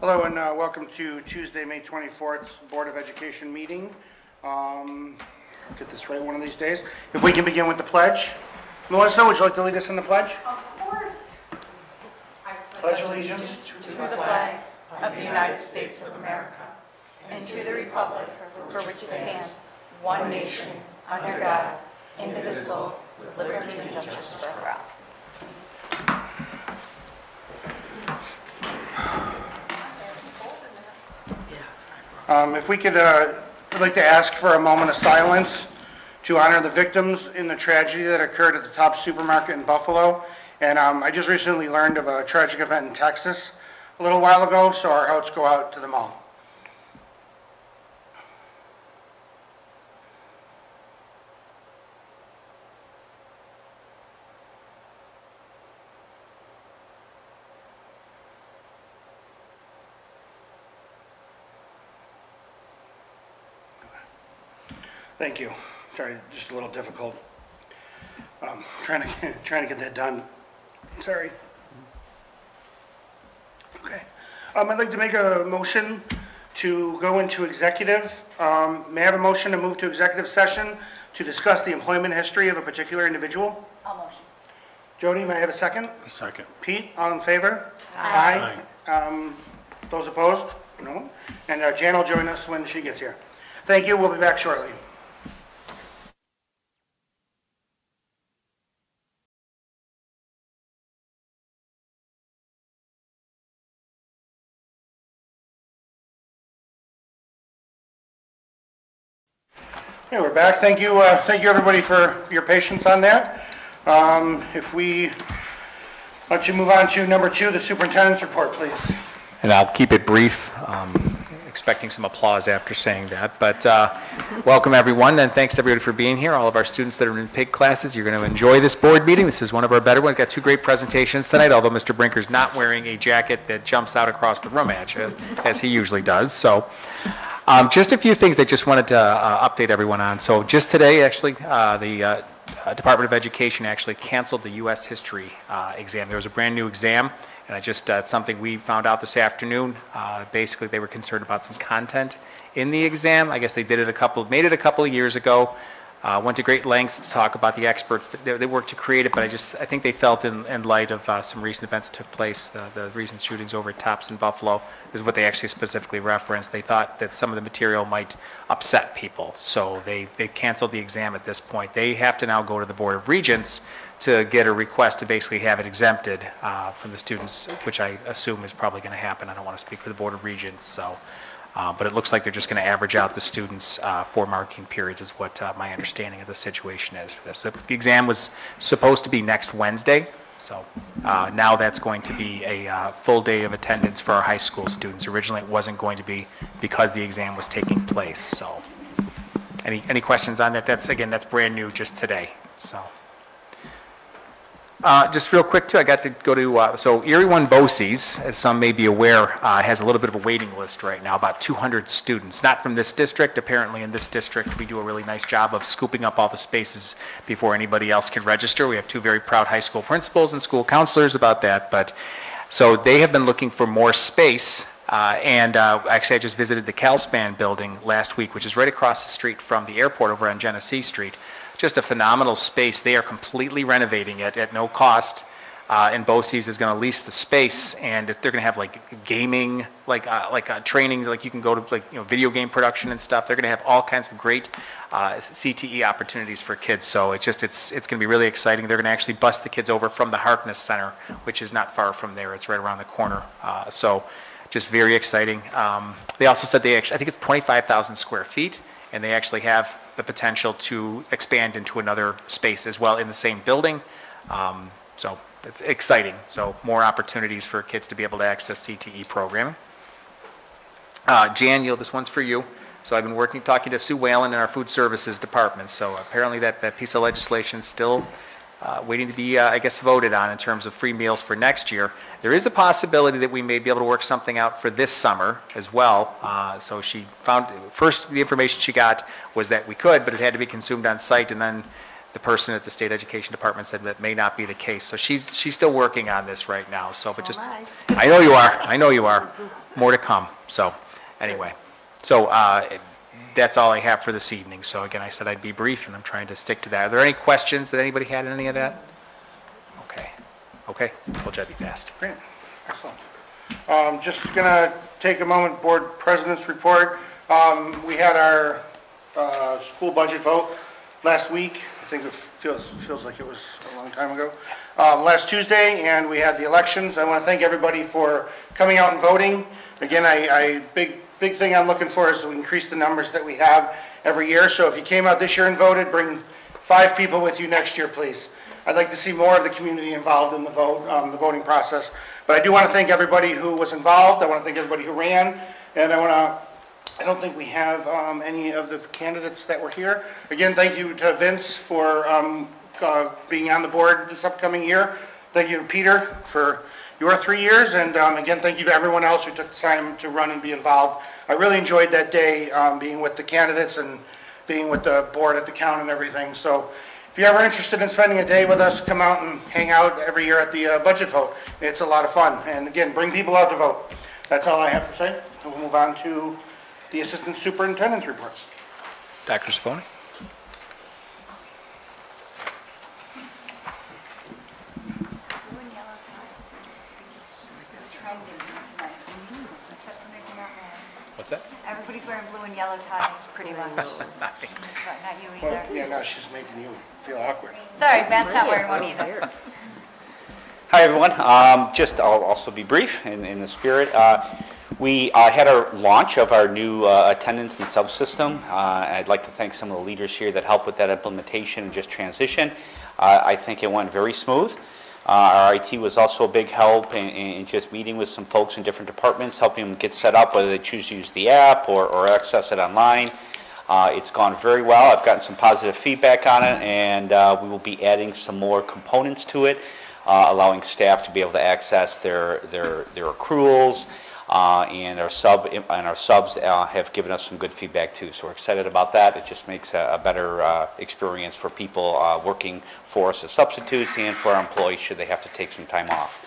Hello and uh, welcome to Tuesday, May 24th Board of Education meeting. Um, I'll Get this right one of these days. If we can begin with the pledge. Melissa, would you like to lead us in the pledge? Of course. Pledge allegiance. To the flag of the United States of America and to the republic for which it stands, one nation, under God, indivisible, with liberty and justice for all. Um, If we could, uh, I'd like to ask for a moment of silence to honor the victims in the tragedy that occurred at the Tops Supermarket in Buffalo. And um, I just recently learned of a tragic event in Texas a little while ago, so our hearts go out to them all. Thank you. Sorry, just a little difficult. Um, Trying to, trying to get that done. Sorry. Okay. Um, I'd like to make a motion to go into executive. Um, May I have a motion to move to executive session to discuss the employment history of a particular individual? I'll motion. Jody, may I have a second? Second. Pete, all in favor? Aye. Um, Those opposed? No. And uh, Jan will join us when she gets here. Thank you, we'll be back shortly. Okay, we're back. Thank you, uh, thank you, everybody, for your patience on that. Um, If we, let you move on to number two, the superintendent's report, please. And I'll keep it brief, um, expecting some applause after saying that. But uh, welcome, everyone, and thanks everybody for being here. All of our students that are in PIG classes, you're going to enjoy this board meeting. This is one of our better ones. We've Got two great presentations tonight, although Mr. Brinker's not wearing a jacket that jumps out across the room at you, as he usually does. So um, just a few things I just wanted to uh, update everyone on. So just today, actually, uh, the uh, uh, Department of Education actually canceled the U.S. history uh, exam. There was a brand-new exam, and I just, uh, something we found out this afternoon. Basically, they were concerned about some content in the exam. I guess they did it a couple, made it a couple of years ago. Uh, Went to great lengths to talk about the experts that they worked to create it, but I just, I think they felt in, in light of uh, some recent events that took place, the, the recent shootings over at Tops in Buffalo, is what they actually specifically referenced. They thought that some of the material might upset people, so they, they canceled the exam at this point. They have to now go to the Board of Regents to get a request to basically have it exempted uh, from the students, which I assume is probably going to happen. I don't want to speak for the Board of Regents, so. Uh, But it looks like they're just going to average out the students uh, for marking periods is what uh, my understanding of the situation is for this. The exam was supposed to be next Wednesday, so uh, now that's going to be a uh, full day of attendance for our high school students. Originally, it wasn't going to be because the exam was taking place, so. Any, any questions on that? That's, again, that's brand new just today, so. Uh, Just real quick, too, I got to go to, uh, so Erie One BOCES, as some may be aware, uh, has a little bit of a waiting list right now, about 200 students, not from this district. Apparently, in this district, we do a really nice job of scooping up all the spaces before anybody else can register. We have two very proud high school principals and school counselors about that, but, so they have been looking for more space, uh, and uh, actually, I just visited the CalSpan building last week, which is right across the street from the airport over on Genesee Street just a phenomenal space. They are completely renovating it at no cost. Uh, and BOCES is going to lease the space, and they're going to have like gaming, like uh, like uh, training, like you can go to like you know video game production and stuff. They're going to have all kinds of great uh, CTE opportunities for kids. So it's just it's it's going to be really exciting. They're going to actually bus the kids over from the Harkness Center, which is not far from there. It's right around the corner. Uh, so just very exciting. Um, they also said they actually I think it's 25,000 square feet, and they actually have the potential to expand into another space as well in the same building. Um, So it's exciting. So more opportunities for kids to be able to access CTE programming. Uh, Jan, you, this one's for you. So I've been working, talking to Sue Whalen in our food services department. So apparently that, that piece of legislation is still uh, waiting to be, uh, I guess, voted on in terms of free meals for next year. There is a possibility that we may be able to work something out for this summer as well. Uh, So she found, first, the information she got was that we could, but it had to be consumed on site, and then the person at the State Education Department said that may not be the case. So she's, she's still working on this right now, so, but just. I know you are, I know you are. More to come, so, anyway. So, uh, that's all I have for this evening. So again, I said I'd be brief, and I'm trying to stick to that. Are there any questions that anybody had on any of that? Okay, okay, told you I'd be fast. Great, excellent. Um, Just gonna take a moment, Board President's report. Um, We had our uh, school budget vote last week. I think it feels, feels like it was a long time ago. Um, Last Tuesday, and we had the elections. I want to thank everybody for coming out and voting. Again, I, I, big, big thing I'm looking for is to increase the numbers that we have every year. So if you came out this year and voted, bring five people with you next year, please. I'd like to see more of the community involved in the vote, um, the voting process. But I do want to thank everybody who was involved. I want to thank everybody who ran. And I want to, I don't think we have, um, any of the candidates that were here. Again, thank you to Vince for, um, uh, being on the board this upcoming year. Thank you to Peter for your three years. And, um, again, thank you to everyone else who took the time to run and be involved. I really enjoyed that day, um, being with the candidates and being with the board at the count and everything. So if you're ever interested in spending a day with us, come out and hang out every year at the uh, budget vote. It's a lot of fun. And again, bring people out to vote. That's all I have to say. We'll move on to the assistant superintendent's report. Dr. Cervoni? Blue and yellow ties seems to be trending tonight. Except for maybe not mine. What's that? Everybody's wearing blue and yellow ties pretty much. Just about, not you Well, either. yeah, now she's making you feel awkward. Sorry, Matt's not wearing one either. Hi, everyone. Um, Just, I'll also be brief in in the spirit. Uh, We uh, had our launch of our new uh, attendance and subsystem. Uh, I'd like to thank some of the leaders here that helped with that implementation and just transition. Uh, I think it went very smooth. Uh, Our IT was also a big help in- in just meeting with some folks in different departments, helping them get set up, whether they choose to use the app or or access it online. Uh, It's gone very well. I've gotten some positive feedback on it, and uh, we will be adding some more components to it, uh, allowing staff to be able to access their their their accruals, uh, and our sub and our subs uh, have given us some good feedback too. So we're excited about that. It just makes a, a better uh, experience for people uh, working for us as substitutes and for our employees should they have to take some time off.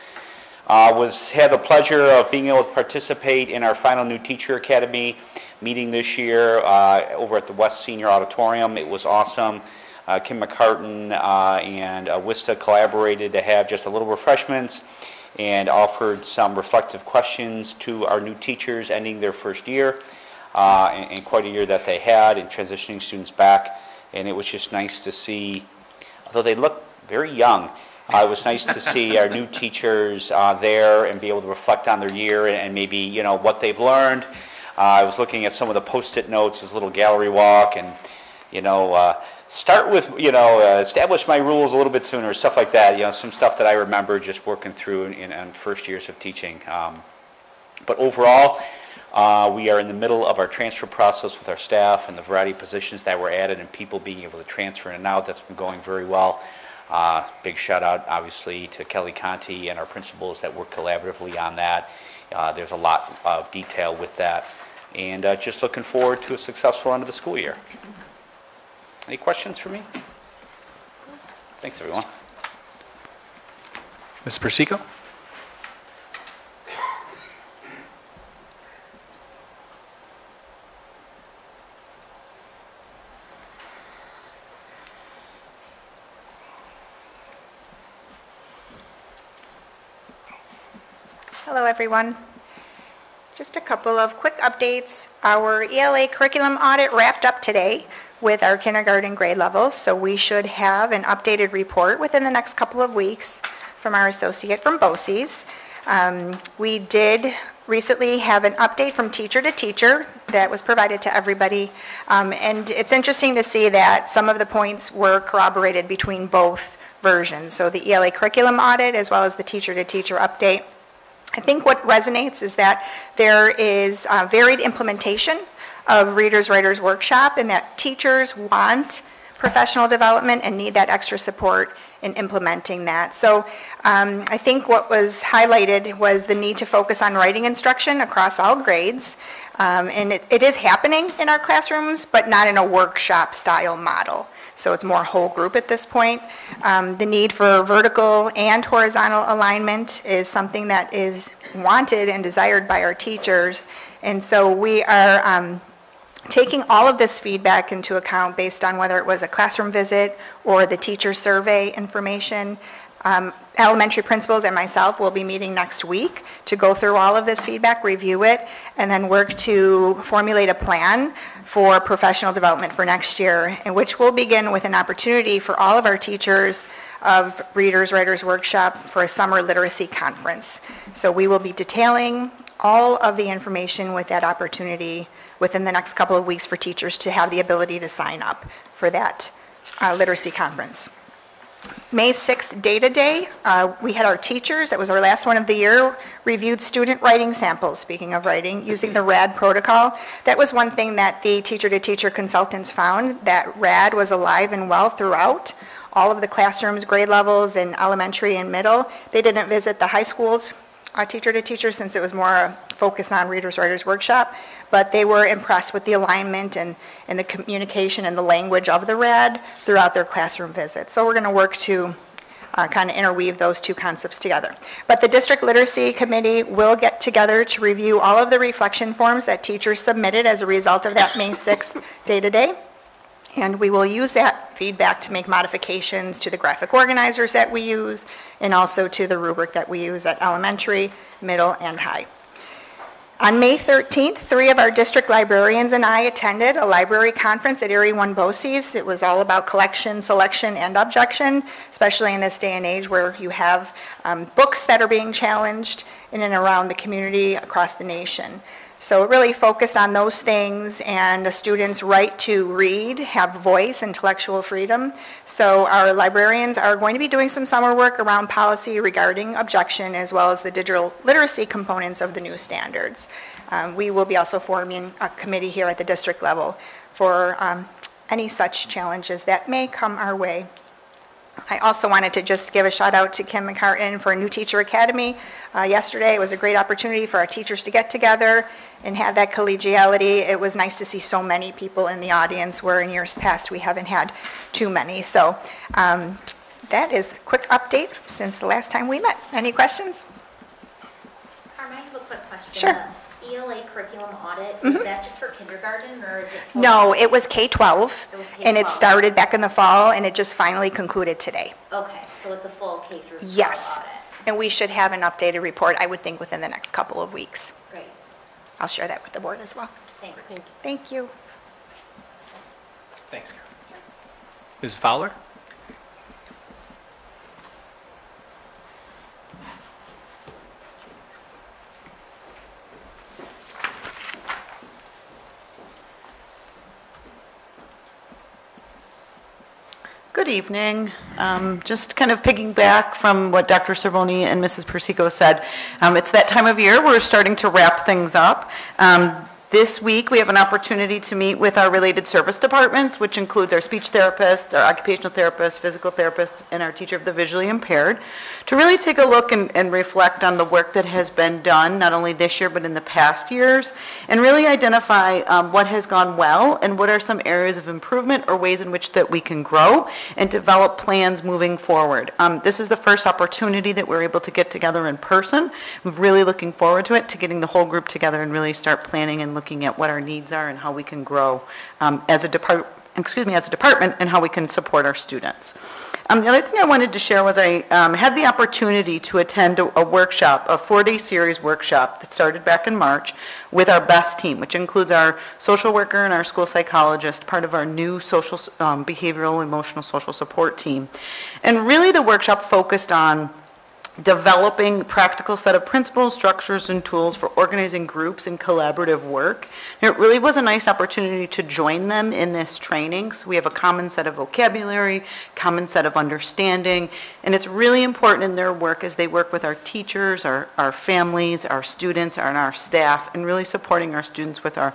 Uh, was had the pleasure of being able to participate in our final new teacher academy meeting this year uh, over at the West Senior Auditorium. It was awesome. Uh, Kim McCartan and uh, Wista collaborated to have just a little refreshments and offered some reflective questions to our new teachers ending their first year uh, and, and quite a year that they had in transitioning students back. And it was just nice to see although they look very young, uh, it was nice to see our new teachers uh, there and be able to reflect on their year and maybe, you know, what they've learned. Uh, I was looking at some of the Post-it notes, this little gallery walk, and, you know, uh, start with, you know, uh, establish my rules a little bit sooner, stuff like that, you know, some stuff that I remember just working through in, in, in first years of teaching. Um, but overall, uh, we are in the middle of our transfer process with our staff and the variety of positions that were added and people being able to transfer in and out. That's been going very well. Uh, Big shout out, obviously, to Kelly Conti and our principals that work collaboratively on that. Uh, There's a lot of detail with that. And uh, just looking forward to a successful end of the school year. Any questions for me? Thanks, everyone. Ms. Persico? Hello, everyone. Just a couple of quick updates. Our ELA curriculum audit wrapped up today with our kindergarten grade levels, so we should have an updated report within the next couple of weeks from our associate from BOCES. Um, We did recently have an update from teacher to teacher that was provided to everybody, Um, and it's interesting to see that some of the points were corroborated between both versions, so the ELA curriculum audit as well as the teacher to teacher update. I think what resonates is that there is uh, varied implementation of Readers Writers Workshop and that teachers want professional development and need that extra support in implementing that. So um, I think what was highlighted was the need to focus on writing instruction across all grades. Um, And it it is happening in our classrooms, but not in a workshop-style model. so it's more whole group at this point. Um, The need for vertical and horizontal alignment is something that is wanted and desired by our teachers, and so we are um, taking all of this feedback into account based on whether it was a classroom visit or the teacher survey information. Um, Elementary principals and myself will be meeting next week to go through all of this feedback, review it, and then work to formulate a plan for professional development for next year, and which will begin with an opportunity for all of our teachers of Readers, Writers Workshop for a summer literacy conference. So we will be detailing all of the information with that opportunity within the next couple of weeks for teachers to have the ability to sign up for that uh, literacy conference. May 6th, Data Day, uh, we had our teachers, that was our last one of the year, reviewed student writing samples, speaking of writing, using the RAD protocol. That was one thing that the teacher-to-teacher consultants found, that RAD was alive and well throughout all of the classrooms, grade levels in elementary and middle. They didn't visit the high schools, uh, teacher-to-teacher, since it was more a focus on Readers Writers Workshop, but they were impressed with the alignment and, and the communication and the language of the RAD throughout their classroom visits. So we're going to work to uh, kind of interweave those two concepts together. But the District Literacy Committee will get together to review all of the reflection forms that teachers submitted as a result of that May 6th Data Day. And we will use that feedback to make modifications to the graphic organizers that we use and also to the rubric that we use at elementary, middle, and high. On May 13th, three of our district librarians and I attended a library conference at Erie One BOCES. It was all about collection, selection, and objection, especially in this day and age where you have um, books that are being challenged in and around the community across the nation. So it really focused on those things and a student's right to read, have voice, intellectual freedom. So our librarians are going to be doing some summer work around policy regarding objection as well as the digital literacy components of the new standards. Um, We will be also forming a committee here at the district level for um, any such challenges that may come our way. I also wanted to just give a shout out to Kim McCartan for a New Teacher Academy. Uh, Yesterday, it was a great opportunity for our teachers to get together and have that collegiality. It was nice to see so many people in the audience, where in years past, we haven't had too many. So um, that is a quick update since the last time we met. Any questions? Carmen, I have a quick question. Sure. Mm-hmm. ELA curriculum audit, is that just for kindergarten or is it? No, it was K-12, It was and it started back in the fall, and it just finally concluded today. Okay, so it's a full K through 12 Yes. audit. And we should have an updated report, I would think, within the next couple of weeks. Great, I'll share that with the board as well. Thank you. Thank you. Thanks, Carol. Ms. Fowler? Good evening. Um, Just kind of piggyback from what Dr. Cervoni and Mrs. Persico said. Um, It's that time of year, we're starting to wrap things up. Um, This week, we have an opportunity to meet with our related service departments, which includes our speech therapists, our occupational therapists, physical therapists, and our teacher of the visually impaired, to really take a look and and reflect on the work that has been done, not only this year, but in the past years, and really identify um, what has gone well and what are some areas of improvement or ways in which that we can grow and develop plans moving forward. Um, This is the first opportunity that we're able to get together in person. We're really looking forward to it, to getting the whole group together and really start planning and looking at what our needs are and how we can grow um, as a depart, excuse me, as a department and how we can support our students. Um, The other thing I wanted to share was I um, had the opportunity to attend a a workshop, a four-day series workshop that started back in March with our BEST team, which includes our social worker and our school psychologist, part of our new social, um, behavioral, emotional, social support team. And really, the workshop focused on developing practical set of principles, structures, and tools for organizing groups and collaborative work. And it really was a nice opportunity to join them in this training. So we have a common set of vocabulary, common set of understanding, and it's really important in their work as they work with our teachers, our, our families, our students, and our staff, and really supporting our students with our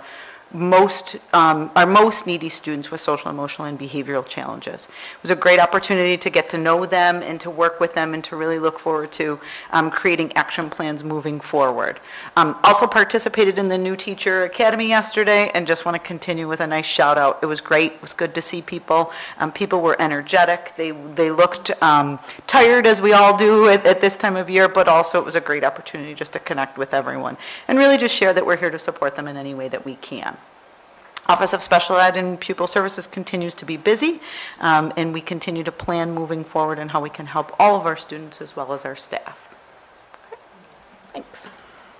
most, um, our most needy students with social, emotional, and behavioral challenges. It was a great opportunity to get to know them and to work with them and to really look forward to um, creating action plans moving forward. Um, Also participated in the New Teacher Academy yesterday and just want to continue with a nice shout out. It was great, it was good to see people. Um, People were energetic, they, they looked um, tired as we all do at, at this time of year, but also it was a great opportunity just to connect with everyone and really just share that we're here to support them in any way that we can. Office of Special Ed and Pupil Services continues to be busy, um, and we continue to plan moving forward and how we can help all of our students as well as our staff. Thanks.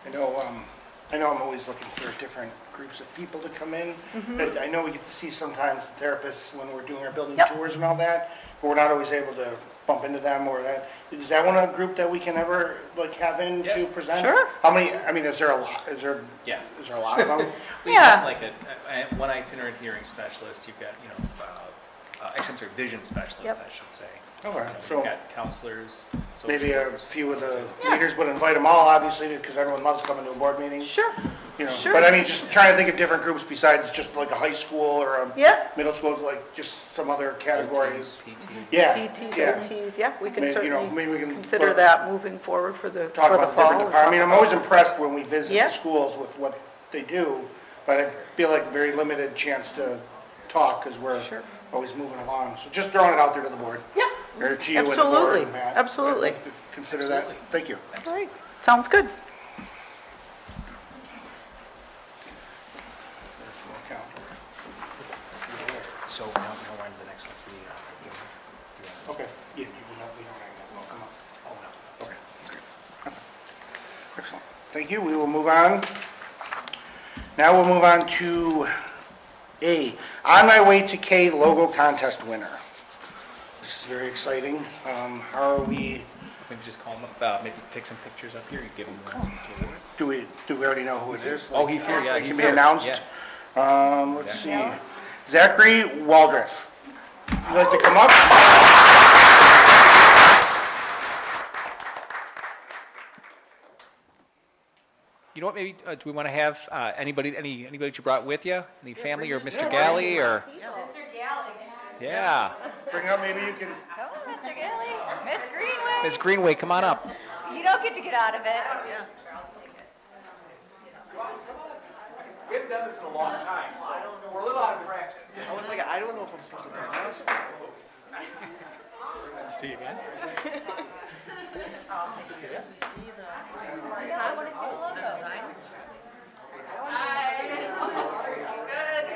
I know, um, I know I'm always looking for different groups of people to come in. But I know we get to see sometimes therapists when we're doing our building. Yep. tours and all that, but we're not always able to bump into them or that. Is that one a group that we can ever, like, have in to Yeah. present? Sure. How many, I mean, is there a lot, is there, Yeah. is there a lot of them? We Yeah. have like a, a- one itinerant hearing specialist, you've got, you know, uh, uh, actually, I'm sorry, vision specialist, Yep. I should say. Okay, You know, so You've got counselors, social maybe a workers. few of the leaders would invite them all, obviously, because everyone loves coming to a board meeting. Sure. You know, Sure. but I mean, just trying to think of different groups besides just like a high school or a Yeah. middle school, like just some other categories. PT. Yeah, PTs, yeah. OTs, yeah, we can Maybe, you know, certainly maybe we can consider look- that moving forward for the, Talk for the about the different fall. departments. I mean, I'm always impressed when we visit Yeah. the schools with what they do, but I feel like very limited chance to talk because we're Sure. Always moving along. So just throwing it out there to the board. Yeah, Or to you and the board Absolutely, and Matt. absolutely. I'd Consider that. Thank you. all right, sounds good. There's the calendar. So now, now we're on to the next one, so we, uh, Okay. Yeah, you will not, we don't hang that. We'll come up. oh, no. Okay, great. Excellent. Thank you. We will move on. Now we'll move on to A, On My Way to K logo contest winner. This is very exciting. Um, How are we, Maybe just call him up, uh, maybe take some pictures up here, you give him award. do we, do we already know who it is? Oh, he's here, yeah, he's Can be here. announced? Yeah. Um, Let's see. Zachary Waldress. Would you like to come up? You know what, maybe, uh, do we want to have, uh, anybody, any, anybody that you brought with you? Any family or Mr. Galley or? Mr. Galley. Yeah. Bring up, maybe you can, Come on, Mr. Galley. Miss Greenway. Ms. Greenway, come on up. You don't get to get out of it. Yeah. We haven't done this in a long time, so we're a little out of practice. I was like, I don't know if I'm supposed to do that. See you again. I want to see the logo. Hi. Good.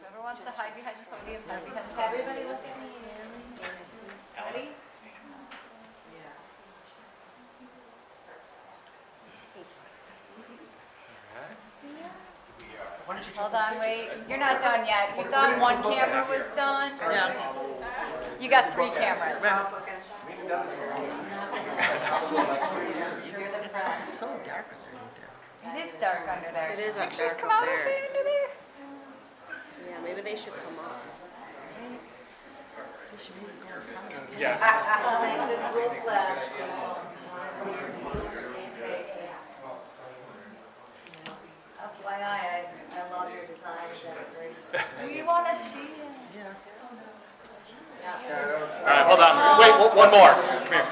Whoever wants to hide behind the podium, hide behind the podium. Everybody look at me. Ready? Hold on, wait. You're not done yet. You thought one camera was done? Yeah. You got three cameras. It's so dark underneath there. It is dark under there. It is dark Pictures come up out there. okay under there? Yeah, maybe they should come up. FYI, I, I love your designs, they're. Do want to see it? All right, hold on. Wait, one- one more. Come here.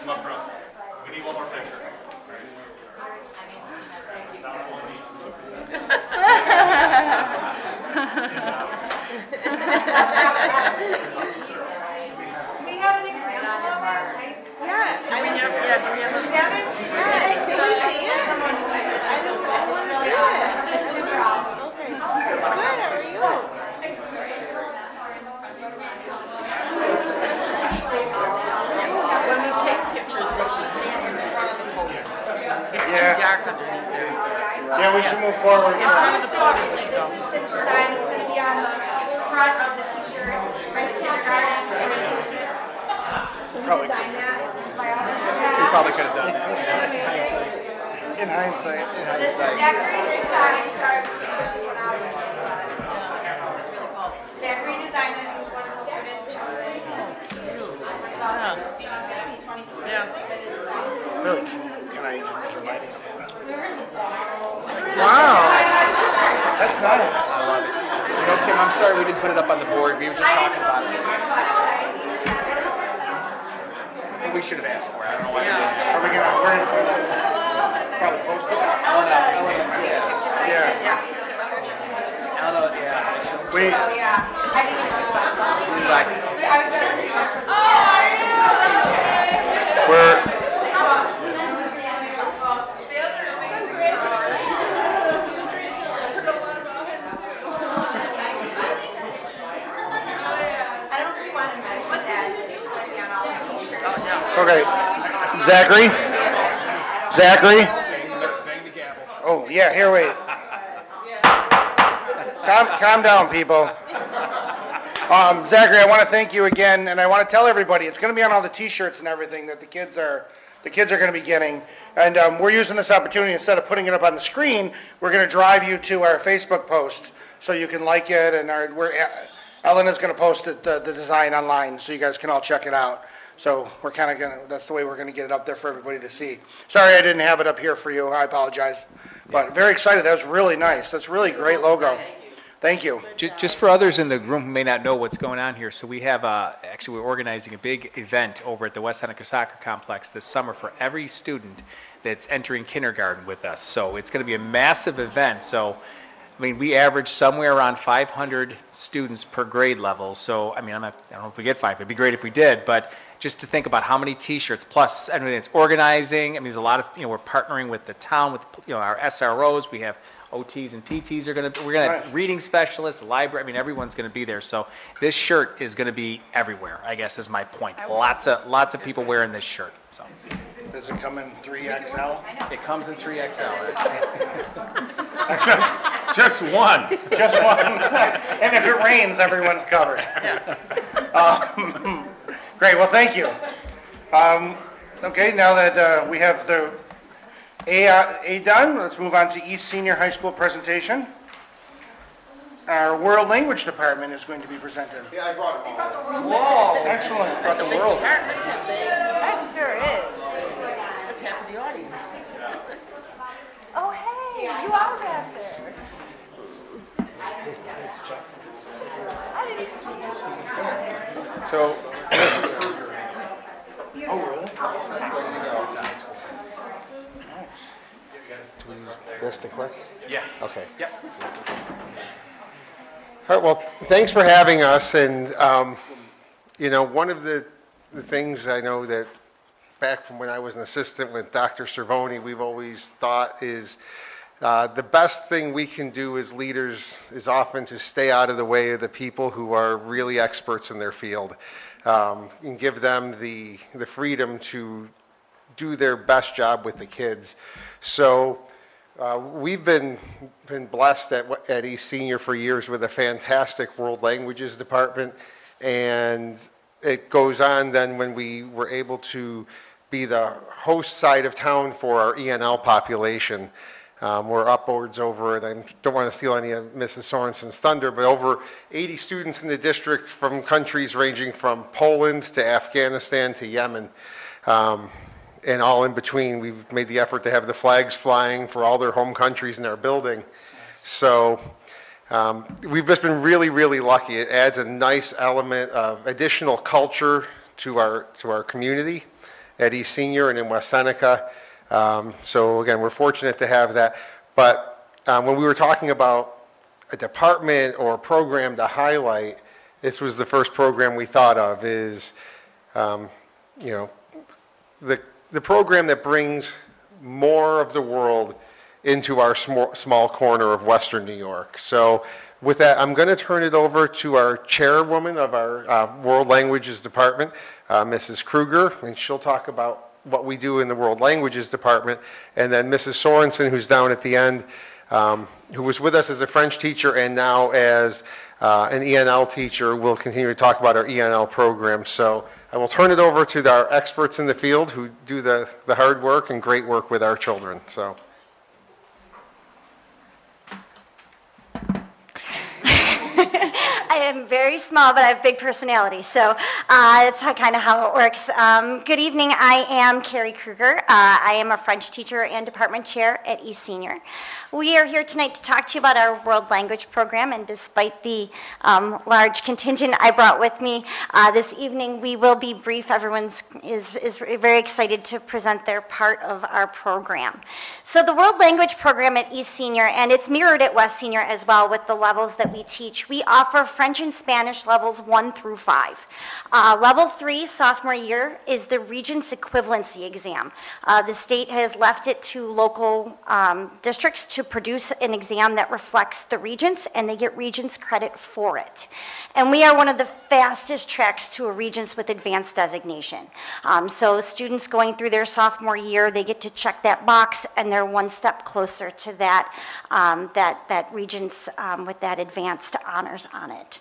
Come up front. We need one more picture. We have an example of it? Yeah. Do we have, yeah, do we have a? When we take pictures, they should stand in front of the podium. It's Yeah. too dark underneath there. Yeah, we should move forward. In front of the podium, we should go. This design is gonna be on the front of the t-shirt, right kindergarten. Probably, Design that by all the You probably could have done that. in hindsight. This is Zachary design, sorry, we should put you out. Zachary designed this, one of the students. About 15, 20 students Yeah. that did design. Really, can can I remind you? We were in the back. That's nice. I love it. You know, Kim, I'm sorry we didn't put it up on the board. We were just talking about it. We should have asked for it. I don't know why we didn't. Are we gonna, we're gonna probably post it? Ellen, Ellen, yeah. Yeah. Ellen, yeah. I should- We, Like, we're, I don't know if you want to mention that, but it's going to be on all the t-shirts. Okay. Zachary? Zachary? Oh, yeah, here, wait. Calm, calm down, people. Um, Zachary, I want to thank you again, and I want to tell everybody, it's going to be on all the T-shirts and everything that the kids are, the kids are going to be getting. And um, we're using this opportunity, instead of putting it up on the screen, we're going to drive you to our Facebook post so you can like it, and our, we're, Ellen is going to post it, the, the design online, so you guys can all check it out. So we're kind of going to, that's the way we're going to get it up there for everybody to see. Sorry I didn't have it up here for you, I apologize. But very excited, that was really nice, that's really great logo. Thank you. Ju- Just for others in the room who may not know what's going on here, so we have, uh, actually, we're organizing a big event over at the West Seneca Soccer Complex this summer for every student that's entering kindergarten with us. So it's going to be a massive event, so, I mean, we average somewhere around 500 students per grade level, so, I mean, I'm not, I don't know if we get five, it'd be great if we did, but just to think about how many T-shirts, plus, I mean, it's organizing, I mean, there's a lot of, you know, we're partnering with the town, with, you know, our SROs, we have OTs and PTs are going to, we're going to, Nice. reading specialists, the library, I mean, everyone's going to be there. So this shirt is going to be everywhere, I guess is my point. Lots of, lots of people wearing this shirt, so. Does it come in 3XL? It comes in 3XL. Just just one. Just one. And if it rains, everyone's covered. Um, Great, well, thank you. Um, Okay, now that uh, we have the A uh, A done, let's move on to East Senior High School presentation. Our World Language Department is going to be presented. Yeah, I brought them all. Whoa, excellent. Brought the world. That sure is. Let's have to the audience. Oh, hey, you are back there. I didn't even see you. So, do we use this to click? Yeah. Okay. Yep. All right, well, thanks for having us, and, um, you know, one of the, the things I know that, back from when I was an assistant with Dr. Cervoni, we've always thought is, uh, the best thing we can do as leaders is often to stay out of the way of the people who are really experts in their field, um, and give them the, the freedom to do their best job with the kids. So, uh, We've been, been blessed at, at East Senior for years with a fantastic world languages department. And it goes on then when we were able to be the host side of town for our ENL population. Um, we're upwards over, and I don't want to steal any of Mrs. Sorensen's thunder, but over 80 students in the district from countries ranging from Poland to Afghanistan to Yemen. Um, and all in between, we've made the effort to have the flags flying for all their home countries in our building. So um, we've just been really, really lucky. It adds a nice element of additional culture to our to our community at East Senior and in West Seneca. Um, so again, we're fortunate to have that. But um, when we were talking about a department or a program to highlight, this was the first program we thought of. Is um, you know the, the program that brings more of the world into our small, small corner of Western New York. So with that, I'm going to turn it over to our chairwoman of our uh, World Languages Department, uh, Mrs. Kruger, and she'll talk about what we do in the World Languages Department. And then Mrs. Sorensen, who's down at the end, um, who was with us as a French teacher and now as uh, an ENL teacher, will continue to talk about our ENL program. So I will turn it over to our experts in the field who do the, the hard work and great work with our children. So. I am very small, but I have big personality, so uh, that's kind of how it works. Um, good evening. I am Carrie Kruger. Uh, I am a French teacher and department chair at East Senior. We are here tonight to talk to you about our world language program, and despite the um, large contingent I brought with me uh, this evening, we will be brief. Everyone is, is very excited to present their part of our program. So the world language program at East Senior, and it's mirrored at West Senior as well with the levels that we teach. We offer French and Spanish levels one through five. Uh, level three, sophomore year, is the Regents equivalency exam. Uh, the state has left it to local um, districts to produce an exam that reflects the Regents, and they get Regents credit for it. And we are one of the fastest tracks to a Regents with advanced designation. Um, so students going through their sophomore year, they get to check that box, and they're one step closer to that um, that that Regents um, with that advanced honors on it.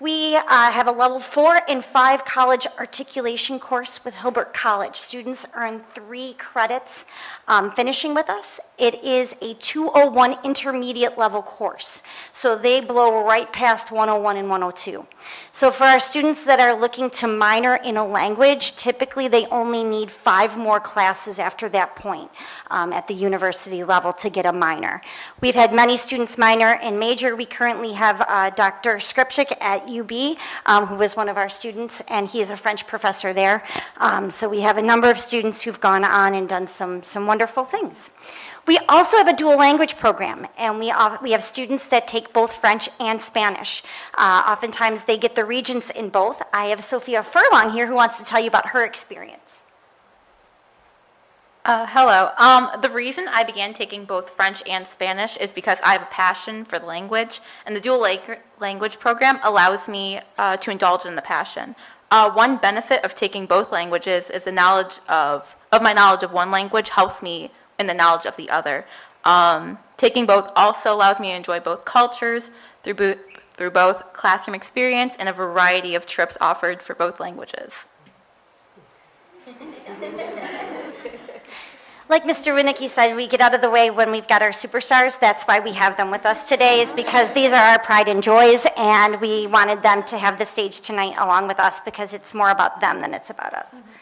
We uh, have a level four and five college articulation course with Hilbert College. Students earn three credits um, finishing with us. It is a 201 intermediate level course. So they blow right past 101 and 102. So for our students that are looking to minor in a language, typically they only need five more classes after that point um, at the university level to get a minor. We've had many students minor and major. We currently have uh, Dr. Skripchik at UB, um, who was one of our students, and he is a French professor there. Um, so we have a number of students who've gone on and done some, some wonderful things. We also have a dual language program, and we, we have students that take both French and Spanish. Uh, oftentimes they get the regents in both. I have Sophia Furlong here who wants to tell you about her experience. Uh, hello. Um, the reason I began taking both French and Spanish is because I have a passion for the language, and the dual language program allows me uh, to indulge in the passion. Uh, one benefit of taking both languages is the knowledge of, of my knowledge of one language helps me in the knowledge of the other. Um, taking both also allows me to enjoy both cultures through, bo- through both classroom experience and a variety of trips offered for both languages. like Mr. Winnicky said, we get out of the way when we've got our superstars. That's why we have them with us today, is because these are our pride and joys, and we wanted them to have the stage tonight along with us because it's more about them than it's about us. Mm-hmm.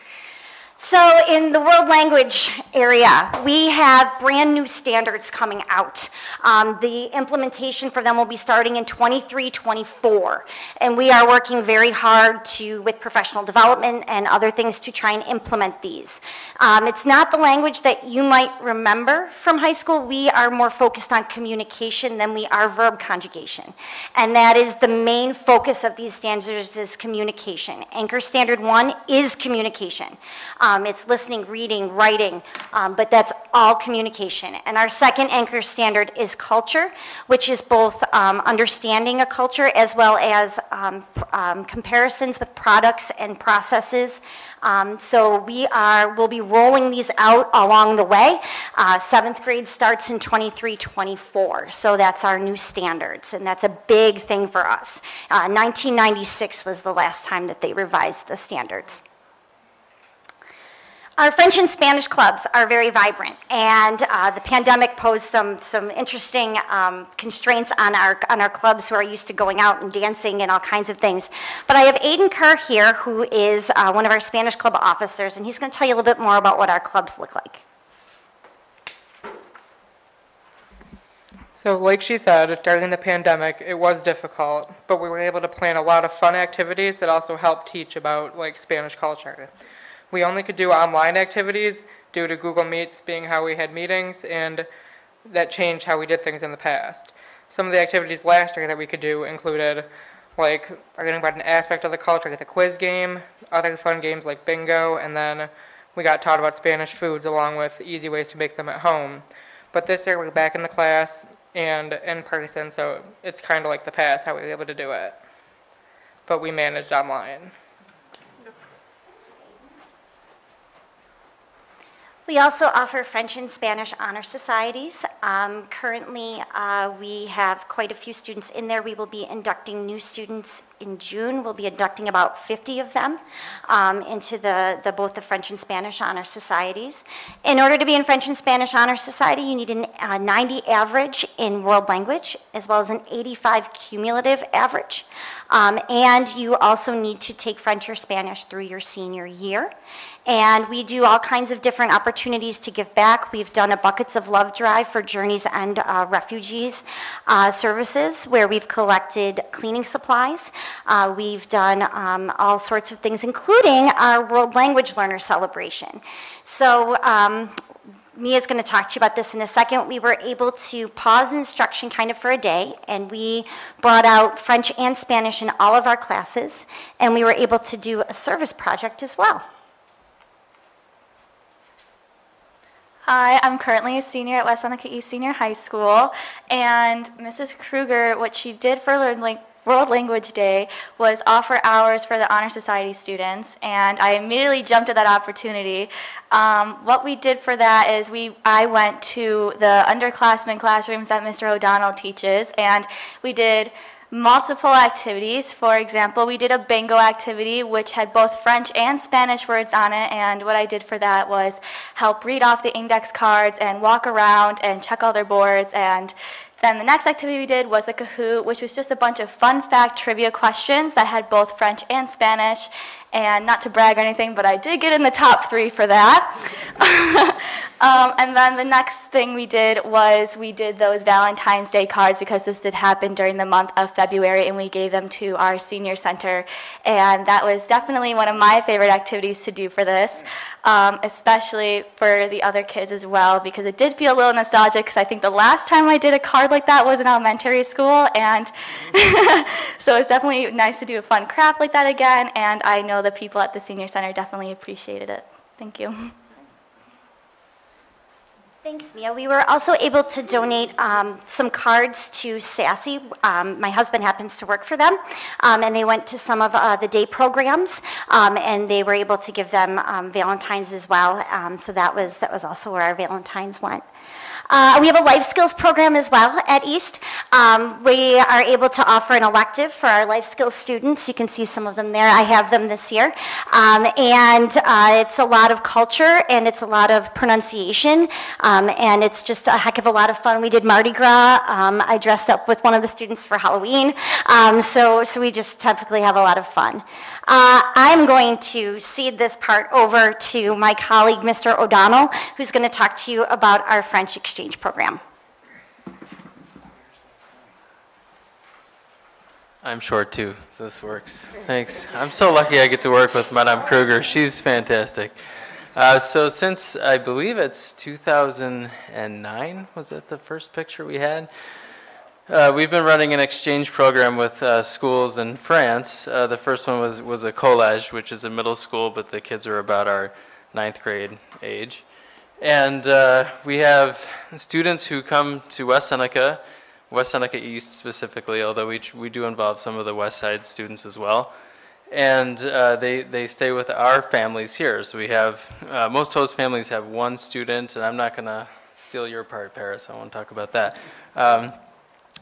So, in the world language area, we have brand new standards coming out. Um, the implementation for them will be starting in 23 24. And we are working very hard to, with professional development and other things, to try and implement these. Um, it's not the language that you might remember from high school. We are more focused on communication than we are verb conjugation. And that is the main focus of these standards is communication. Anchor Standard 1 is communication. Um, it's listening, reading, writing, um, but that's all communication. And our second anchor standard is culture, which is both um, understanding a culture as well as um, um, comparisons with products and processes. Um, so we are, we'll be rolling these out along the way. Uh, seventh grade starts in 23, 24. So that's our new standards, and that's a big thing for us. Uh, 1996 was the last time that they revised the standards. Our French and Spanish clubs are very vibrant, and uh, the pandemic posed some, some interesting um, constraints on our, on our clubs who are used to going out and dancing and all kinds of things. But I have Aiden Kerr here, who is uh, one of our Spanish club officers, and he's going to tell you a little bit more about what our clubs look like. So, like she said, during the pandemic, it was difficult, but we were able to plan a lot of fun activities that also helped teach about like Spanish culture. We only could do online activities due to Google Meets being how we had meetings, and that changed how we did things in the past. Some of the activities last year that we could do included like learning about an aspect of the culture, like the quiz game, other fun games like bingo, and then we got taught about Spanish foods along with easy ways to make them at home. But this year we're back in the class and in person, so it's kind of like the past how we were able to do it. But we managed online. We also offer French and Spanish honor societies. Um, currently, uh, we have quite a few students in there. We will be inducting new students in June. We'll be inducting about 50 of them um, into the, the, both the French and Spanish Honor Societies. In order to be in French and Spanish Honor Society, you need a uh, 90 average in world language, as well as an 85 cumulative average. Um, and you also need to take French or Spanish through your senior year. And we do all kinds of different opportunities to give back. We've done a Buckets of Love drive for Journey's End uh, Refugees uh, services, where we've collected cleaning supplies. Uh, we've done um, all sorts of things, including our World Language Learner Celebration. So um, Mia's going to talk to you about this in a second. We were able to pause instruction kind of for a day, and we brought out French and Spanish in all of our classes, and we were able to do a service project as well. Hi, I'm currently a senior at West Seneca East Senior High School, and Mrs. Kruger, what she did for World Language Day was offer hours for the Honor Society students, and I immediately jumped at that opportunity. Um, what we did for that is we I went to the underclassmen classrooms that Mr. O'Donnell teaches, and we did multiple activities. For example, we did a bingo activity which had both French and Spanish words on it, and what I did for that was help read off the index cards and walk around and check all their boards and then the next activity we did was a Kahoot, which was just a bunch of fun fact trivia questions that had both French and Spanish. And not to brag or anything, but I did get in the top three for that. um, and then the next thing we did was we did those Valentine's Day cards because this did happen during the month of February, and we gave them to our senior center. And that was definitely one of my favorite activities to do for this, um, especially for the other kids as well, because it did feel a little nostalgic. Because I think the last time I did a card like that was in elementary school, and so it's definitely nice to do a fun craft like that again. And I know the people at the senior center definitely appreciated it. Thank you. Thanks, Mia. We were also able to donate um, some cards to Sassy. Um, my husband happens to work for them, um, and they went to some of uh, the day programs, um, and they were able to give them um, Valentines as well. Um, so that was that was also where our Valentines went. Uh, we have a life skills program as well at East. Um, we are able to offer an elective for our life skills students. You can see some of them there. I have them this year. Um, and uh, it's a lot of culture and it's a lot of pronunciation. Um, and it's just a heck of a lot of fun. We did Mardi Gras. Um, I dressed up with one of the students for Halloween. Um, so, so we just typically have a lot of fun. Uh, I'm going to cede this part over to my colleague, Mr. O'Donnell, who's going to talk to you about our French exchange program. I'm short too, so this works. Thanks. I'm so lucky I get to work with Madame Kruger. She's fantastic. Uh, so since I believe it's 2009, was that the first picture we had? Uh, we've been running an exchange program with uh, schools in France. Uh, the first one was, was a college, which is a middle school, but the kids are about our ninth grade age. And uh, we have students who come to West Seneca, West Seneca East specifically, although we, we do involve some of the West Side students as well. And uh, they, they stay with our families here. So we have, uh, most host families have one student, and I'm not going to steal your part, Paris. I won't talk about that. Um,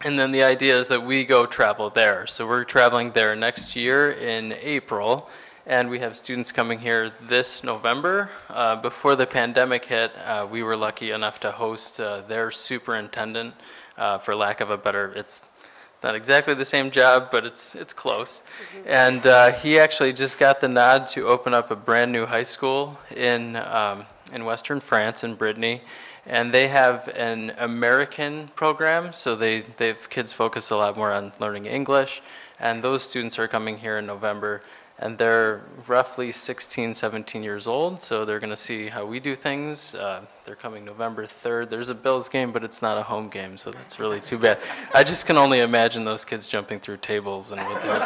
and then the idea is that we go travel there. So we're traveling there next year in April, and we have students coming here this November. Uh, before the pandemic hit, uh, we were lucky enough to host uh, their superintendent, uh, for lack of a better, it's not exactly the same job, but it's it's close. Mm-hmm. And uh, he actually just got the nod to open up a brand new high school in um, in Western France in Brittany and they have an American program, so they they've kids focus a lot more on learning English, and those students are coming here in November, and they're roughly 16, 17 years old, so they're going to see how we do things. Uh, they're coming November 3rd. There's a Bills game, but it's not a home game, so that's really too bad. I just can only imagine those kids jumping through tables and what they're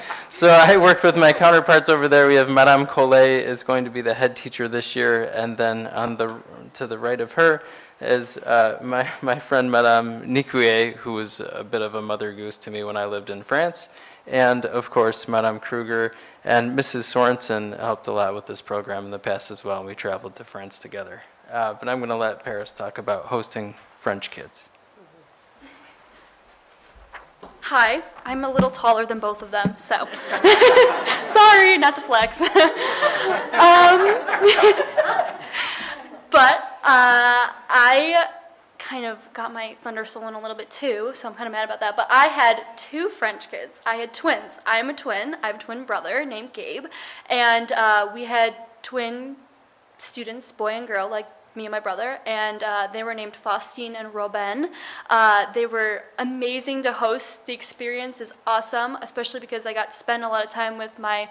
So I worked with my counterparts over there. We have Madame Collet is going to be the head teacher this year, and then on the to the right of her is uh, my my friend Madame Nicuyer, who was a bit of a mother goose to me when I lived in France and of course Madame Kruger and Mrs. Sorensen helped a lot with this program in the past as well. We traveled to France together. Uh, but I'm going to let Paris talk about hosting French kids. Hi, I'm a little taller than both of them, so sorry, not to flex. um, but uh, I kind of got my thunder stolen a little bit too, so I'm kind of mad about that. But I had two French kids. I had twins. I'm a twin. I have a twin brother named Gabe, and uh, we had twin students, boy and girl, like me and my brother, and uh, they were named Faustine and Robin. Uh, they were amazing to host. The experience is awesome, especially because I got to spend a lot of time with my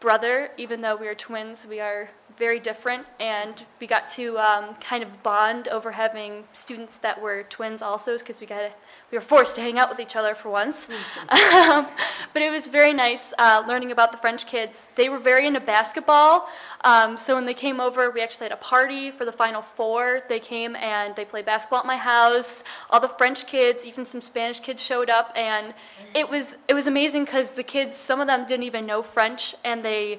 brother. Even though we are twins, we are very different, and we got to um, kind of bond over having students that were twins also, because we got to, we were forced to hang out with each other for once. um, but it was very nice uh, learning about the French kids. They were very into basketball, um, so when they came over, we actually had a party for the Final Four. They came and they played basketball at my house. All the French kids, even some Spanish kids, showed up, and it was it was amazing because the kids, some of them didn't even know French, and they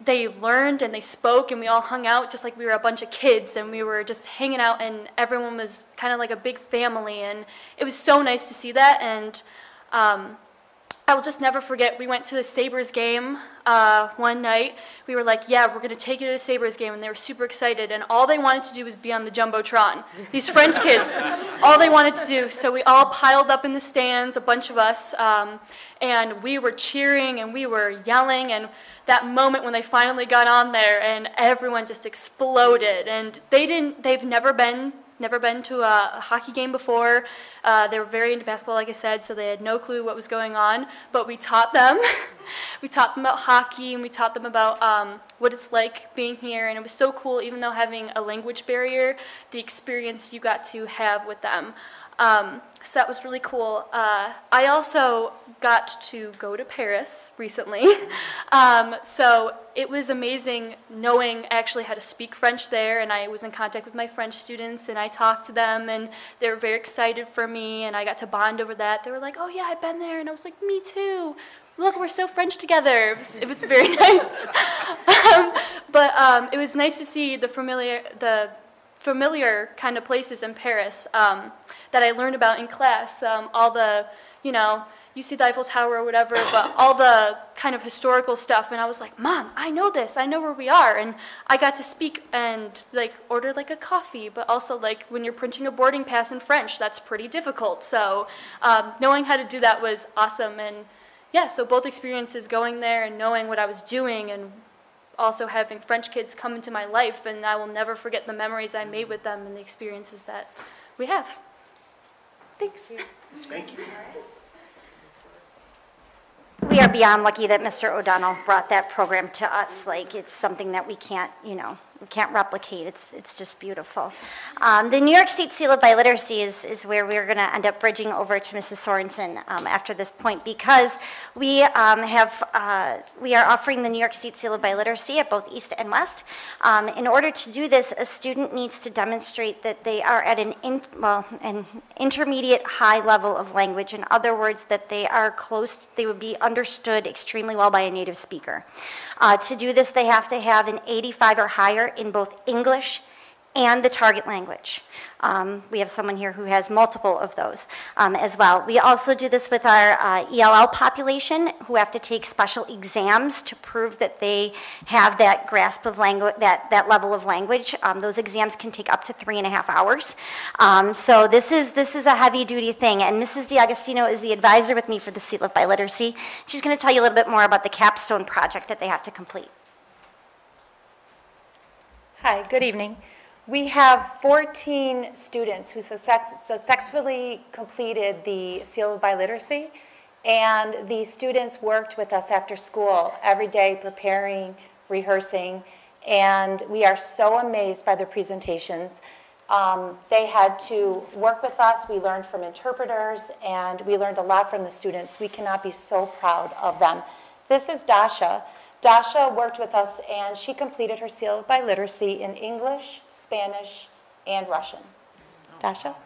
they learned and they spoke and we all hung out just like we were a bunch of kids and we were just hanging out and everyone was kind of like a big family and it was so nice to see that and um, I will just never forget we went to the Sabres game uh, one night. We were like, yeah, we're going to take you to the Sabres game and they were super excited and all they wanted to do was be on the Jumbotron. These French kids, all they wanted to do. So we all piled up in the stands, a bunch of us, um, and we were cheering and we were yelling and that moment when they finally got on there and everyone just exploded and they didn't they've never been never been to a, hockey game before. Uh, they were very into basketball like i said so they had no clue what was going on. But we taught them. We taught them about hockey and we taught them about um, what it's like being here. And it was so cool even though having a language barrier the experience you got to have with them um, so that was really cool. Uh, I also got to go to Paris recently. um, so it was amazing knowing I actually how to speak French there, and I was in contact with my French students, and I talked to them, and they were very excited for me, and I got to bond over that. They were like, "Oh yeah, I've been there," and I was like, "Me too." Look, we're so French together. It was, it was very nice. um, but um, it was nice to see the familiar the familiar kind of places in Paris um, that I learned about in class. Um, all the, you know, you see the Eiffel Tower or whatever, but all the kind of historical stuff. And I was like, Mom, I know this. I know where we are. And I got to speak and like order like a coffee, but also like when you're printing a boarding pass in French, that's pretty difficult. So um, knowing how to do that was awesome. And yeah, so both experiences going there and knowing what I was doing and also having French kids come into my life, and I will never forget the memories I made with them and the experiences that we have. Thanks. Thank you. We are beyond lucky that Mr. O'Donnell brought that program to us. Like, it's something that we can't, you know, we can't replicate. It's, it's just beautiful. Um, the New York State Seal of Biliteracy is, is where we're going to end up bridging over to Mrs. Sorensen um, after this point because we um, have uh, we are offering the New York State Seal of Biliteracy at both East and West. Um, in order to do this, a student needs to demonstrate that they are at an in, well an intermediate high level of language. In other words, that they are close. They would be understood extremely well by a native speaker. Uh, to do this, they have to have an 85 or higher in both English and the target language. Um, we have someone here who has multiple of those um, as well. We also do this with our uh, ELL population who have to take special exams to prove that they have that grasp of language, that, that level of language. Um, those exams can take up to three and a half hours. Um, so this is, this is a heavy duty thing. And Mrs. D'Agostino is the advisor with me for the Seal of Biliteracy. She's going to tell you a little bit more about the capstone project that they have to complete. Hi, good evening. We have 14 students who successfully completed the Seal of Biliteracy, and the students worked with us after school every day, preparing, rehearsing, and we are so amazed by their presentations. Um, they had to work with us. We learned from interpreters, and we learned a lot from the students. We cannot be so proud of them. This is Dasha. Dasha worked with us and she completed her seal of biliteracy in English, Spanish, and Russian. Dasha?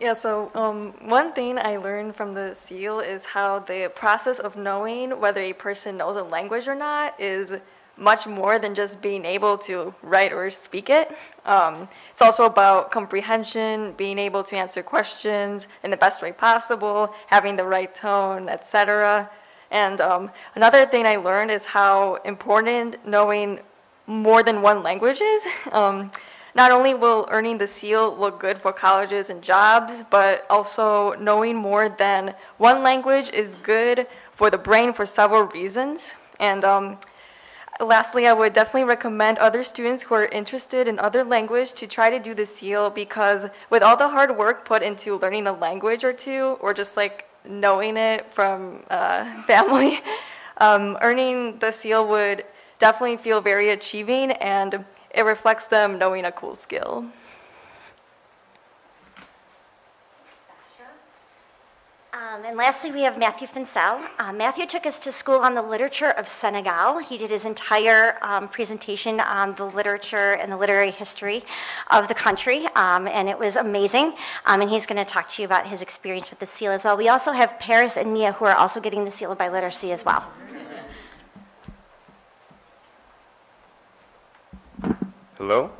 Yeah, so um, one thing I learned from the SEAL is how the process of knowing whether a person knows a language or not is much more than just being able to write or speak it. Um, it's also about comprehension, being able to answer questions in the best way possible, having the right tone, etc. And um, another thing I learned is how important knowing more than one language is. Um, not only will earning the seal look good for colleges and jobs, but also knowing more than one language is good for the brain for several reasons. And um, lastly, I would definitely recommend other students who are interested in other language to try to do the seal because with all the hard work put into learning a language or two, or just like knowing it from uh, family, um, earning the seal would definitely feel very achieving and it reflects them knowing a cool skill. Um, and lastly, we have Matthew Fincel. Uh, Matthew took us to school on the literature of Senegal. He did his entire um, presentation on the literature and the literary history of the country, um, and it was amazing. Um, and he's going to talk to you about his experience with the seal as well. We also have Paris and Mia, who are also getting the seal of biliteracy as well. Hello?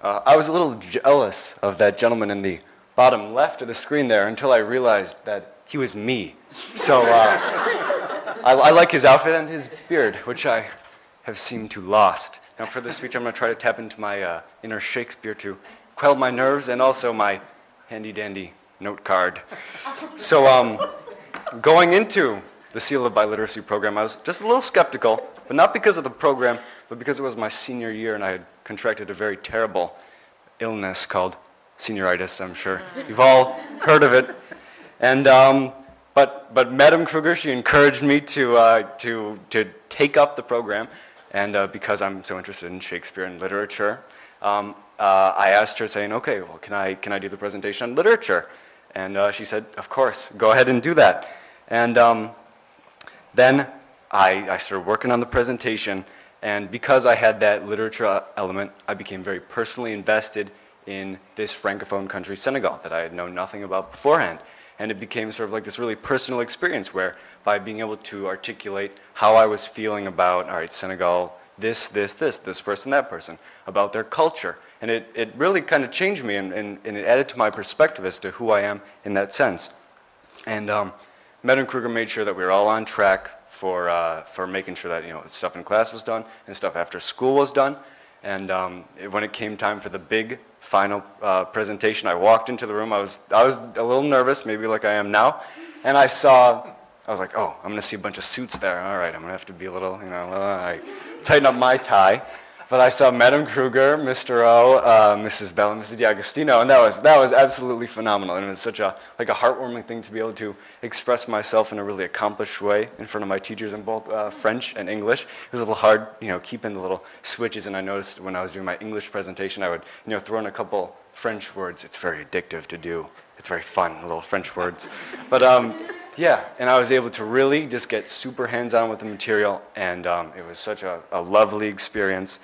Uh, I was a little jealous of that gentleman in the bottom left of the screen there until I realized that he was me. So uh, I, I like his outfit and his beard, which I have seemed to lost. Now, for this speech, I'm going to try to tap into my uh, inner Shakespeare to quell my nerves and also my handy dandy note card. So, um, going into the Seal of Biliteracy program, I was just a little skeptical, but not because of the program, but because it was my senior year and I had contracted a very terrible illness called senioritis. I'm sure you've all heard of it. And um, but but Madam Kruger, she encouraged me to uh, to to take up the program, and uh, because I'm so interested in Shakespeare and literature, um, uh, I asked her, saying, "Okay, well, can I can I do the presentation on literature?" And uh, she said, "Of course, go ahead and do that." And um, then I, I started working on the presentation, and because I had that literature element, I became very personally invested in this francophone country, Senegal, that I had known nothing about beforehand. And it became sort of like this really personal experience where by being able to articulate how I was feeling about, all right, Senegal, this, this, this, this person, that person, about their culture. And it, it really kind of changed me and, and, and it added to my perspective as to who I am in that sense. And um, Madam Kruger made sure that we were all on track for, uh, for making sure that you know stuff in class was done and stuff after school was done. And um, when it came time for the big final uh, presentation, I walked into the room. I was, I was a little nervous, maybe like I am now. And I saw, I was like, oh, I'm going to see a bunch of suits there. All right, I'm going to have to be a little, you know, uh, I tighten up my tie. But I saw Madam Kruger, Mr. O, uh, Mrs. Bell, and Mrs. D'Agostino, and that was that was absolutely phenomenal. And it was such a like a heartwarming thing to be able to express myself in a really accomplished way in front of my teachers in both uh, French and English. It was a little hard, you know, keeping the little switches. And I noticed when I was doing my English presentation, I would you know throw in a couple French words. It's very addictive to do. It's very fun, little French words. But um, yeah, and I was able to really just get super hands-on with the material, and um, it was such a, a lovely experience.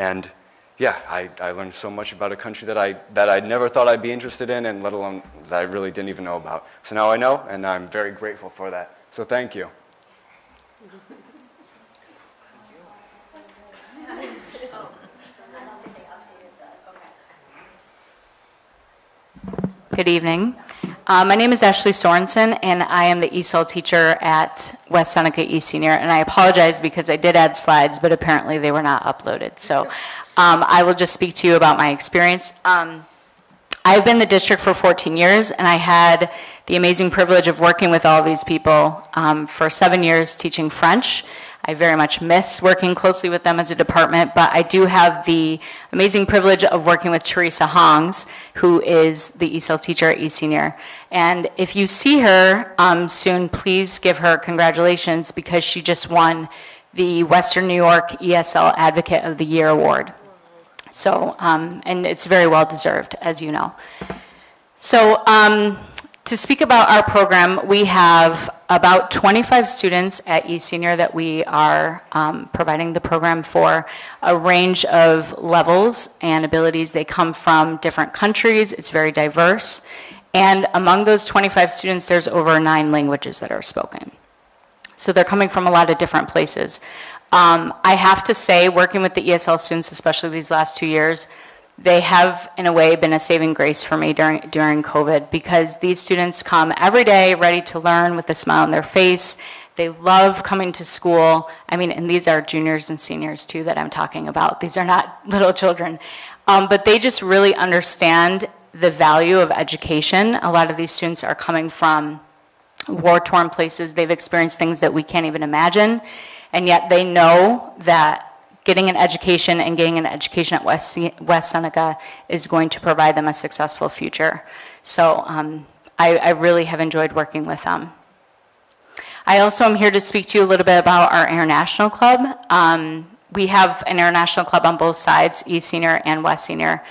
And yeah, I, I learned so much about a country that I, that I never thought I'd be interested in, and let alone that I really didn't even know about. So now I know, and I'm very grateful for that. So thank you. Good evening. Uh, my name is Ashley Sorensen, and I am the ESOL teacher at West Seneca East Senior. And I apologize because I did add slides, but apparently they were not uploaded. So um, I will just speak to you about my experience. Um, I've been the district for 14 years, and I had the amazing privilege of working with all these people um, for seven years teaching French. I very much miss working closely with them as a department, but I do have the amazing privilege of working with Teresa Hongs, who is the ESL teacher at eSenior. And if you see her um, soon, please give her congratulations because she just won the Western New York ESL Advocate of the Year Award. So, um, and it's very well deserved, as you know. So, um, to speak about our program, we have about 25 students at eSenior that we are um, providing the program for a range of levels and abilities. They come from different countries, it's very diverse. And among those 25 students, there's over nine languages that are spoken. So they're coming from a lot of different places. Um, I have to say, working with the ESL students, especially these last two years, they have, in a way, been a saving grace for me during, during COVID because these students come every day ready to learn with a smile on their face. They love coming to school. I mean, and these are juniors and seniors too that I'm talking about. These are not little children. Um, but they just really understand the value of education. A lot of these students are coming from war torn places. They've experienced things that we can't even imagine. And yet they know that getting an education and getting an education at West, West Seneca is going to provide them a successful future. So um, I, I really have enjoyed working with them. I also am here to speak to you a little bit about our international club. Um, we have an international club on both sides, East Senior and West Senior.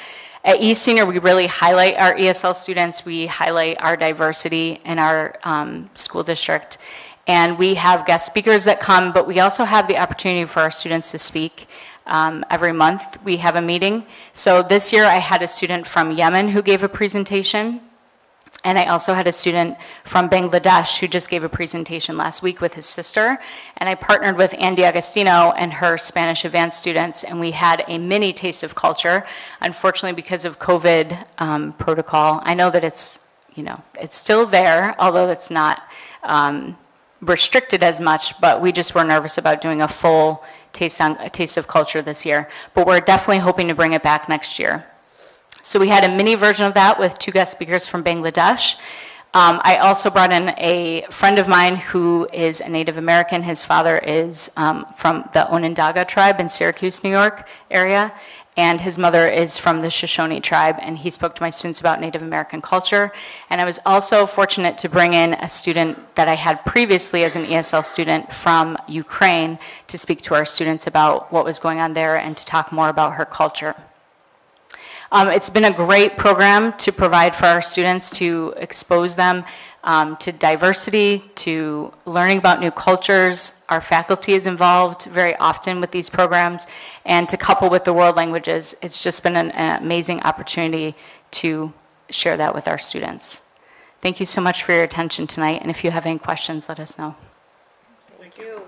At East Senior, we really highlight our ESL students. We highlight our diversity in our um, school district. And we have guest speakers that come, but we also have the opportunity for our students to speak. Um, every month we have a meeting. So this year I had a student from Yemen who gave a presentation. And I also had a student from Bangladesh who just gave a presentation last week with his sister. And I partnered with Andy Agostino and her Spanish advanced students, and we had a mini taste of culture. Unfortunately, because of COVID um, protocol, I know that it's, you know, it's still there, although it's not um, restricted as much, but we just were nervous about doing a full taste, on, a taste of culture this year. But we're definitely hoping to bring it back next year. So we had a mini version of that with two guest speakers from Bangladesh. Um, I also brought in a friend of mine who is a Native American. His father is um, from the Onondaga tribe in Syracuse, New York area, and his mother is from the Shoshone tribe, and he spoke to my students about Native American culture. And I was also fortunate to bring in a student that I had previously as an ESL student from Ukraine to speak to our students about what was going on there and to talk more about her culture. Um, it's been a great program to provide for our students to expose them um, to diversity, to learning about new cultures. Our faculty is involved very often with these programs, and to couple with the world languages, it's just been an, an amazing opportunity to share that with our students. Thank you so much for your attention tonight, and if you have any questions, let us know. Thank you.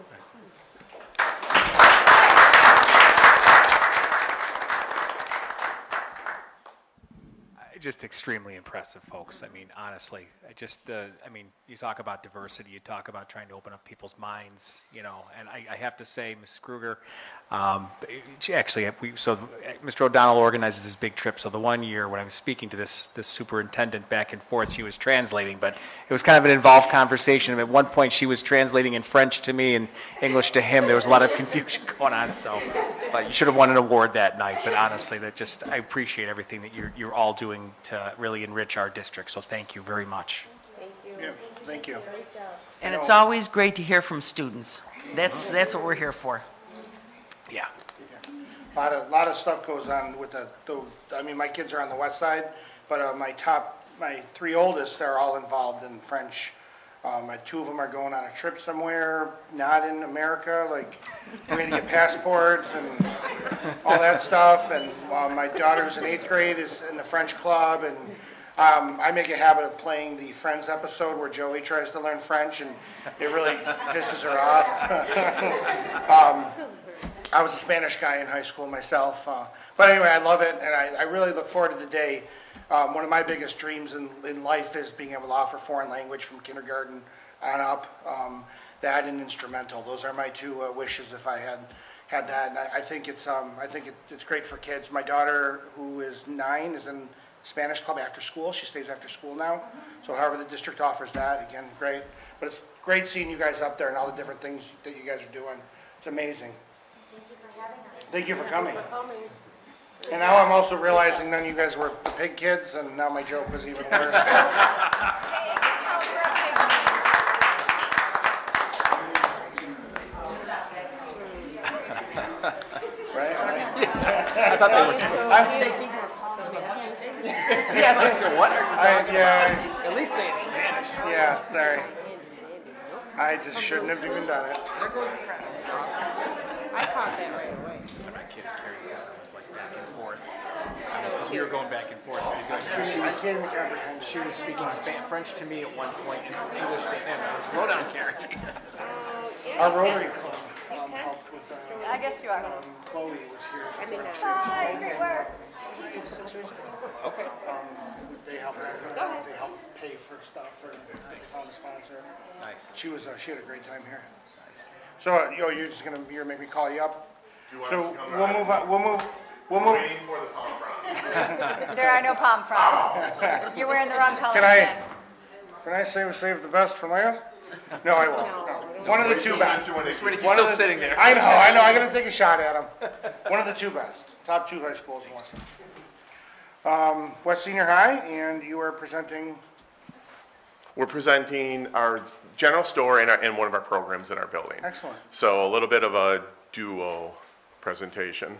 Just extremely impressive folks. I mean, honestly, I just, uh, I mean, you talk about diversity, you talk about trying to open up people's minds, you know, and I, I have to say, Ms. Kruger, um, actually, we, so Mr. O'Donnell organizes this big trip. So the one year when I was speaking to this this superintendent back and forth, she was translating, but it was kind of an involved conversation. At one point, she was translating in French to me and English to him. There was a lot of confusion going on. So, but you should have won an award that night. But honestly, that just I appreciate everything that you're you're all doing to really enrich our district. So thank you very much. Thank you. Yeah, thank you. And it's always great to hear from students. That's, that's what we're here for. Yeah. A lot of, lot of stuff goes on with the, the, I mean, my kids are on the west side, but uh, my top, my three oldest are all involved in French. Um, my two of them are going on a trip somewhere, not in America, like, we're gonna get passports and all that stuff. And uh, my daughter who's in eighth grade is in the French club, and um, I make a habit of playing the Friends episode where Joey tries to learn French, and it really pisses her off. um, I was a Spanish guy in high school myself. Uh, but anyway, I love it, and I, I really look forward to the day. Um, one of my biggest dreams in, in life is being able to offer foreign language from kindergarten on up. Um, that and instrumental. Those are my two uh, wishes if I had had that. And I, I think it's um, I think it, it's great for kids. My daughter, who is nine, is in Spanish club after school. She stays after school now. So however the district offers that, again, great. But it's great seeing you guys up there and all the different things that you guys are doing. It's amazing. Thank you for coming. And now I'm also realizing none of you guys were the pig kids, and now my joke was even worse. Right? I thought they were. Yeah, I was wondering. I- Yeah, At least say it in Spanish. yeah, sorry. I just shouldn't have even done it. There goes the crowd. I caught that right away. My kid carried Carrie uh, was like back and forth. I was, 'cause we were going back and forth. pretty good. She I was, can't she was speaking Span- French to me at one point and English to him. I was, Slow down, Carrie. Our Rotary Club um, helped with uh, I guess you are. Chloe was here. I mean, for- Hi, great work. Okay. Um, They help, they help pay for stuff for, they found a sponsor. Nice. She was, uh, she had a great time here. So, uh, yo, you're just gonna, you're gonna make me call you up? So, we'll move on, we'll move, we'll move. Waiting for the palm frond. There are no palm fronds. You're wearing the wrong color Can I, again. can I save, save the best for last? No, I won't. No. One of the two best. Mr. Winnicky. Winnicky's One still the- sitting there. I know, I know, I'm gonna take a shot at him. One of the two best, top two high schools in Weston. Um, West Senior High, and you are presenting, We're presenting our general store and, our, and one of our programs in our building. excellent. So a little bit of a duo presentation.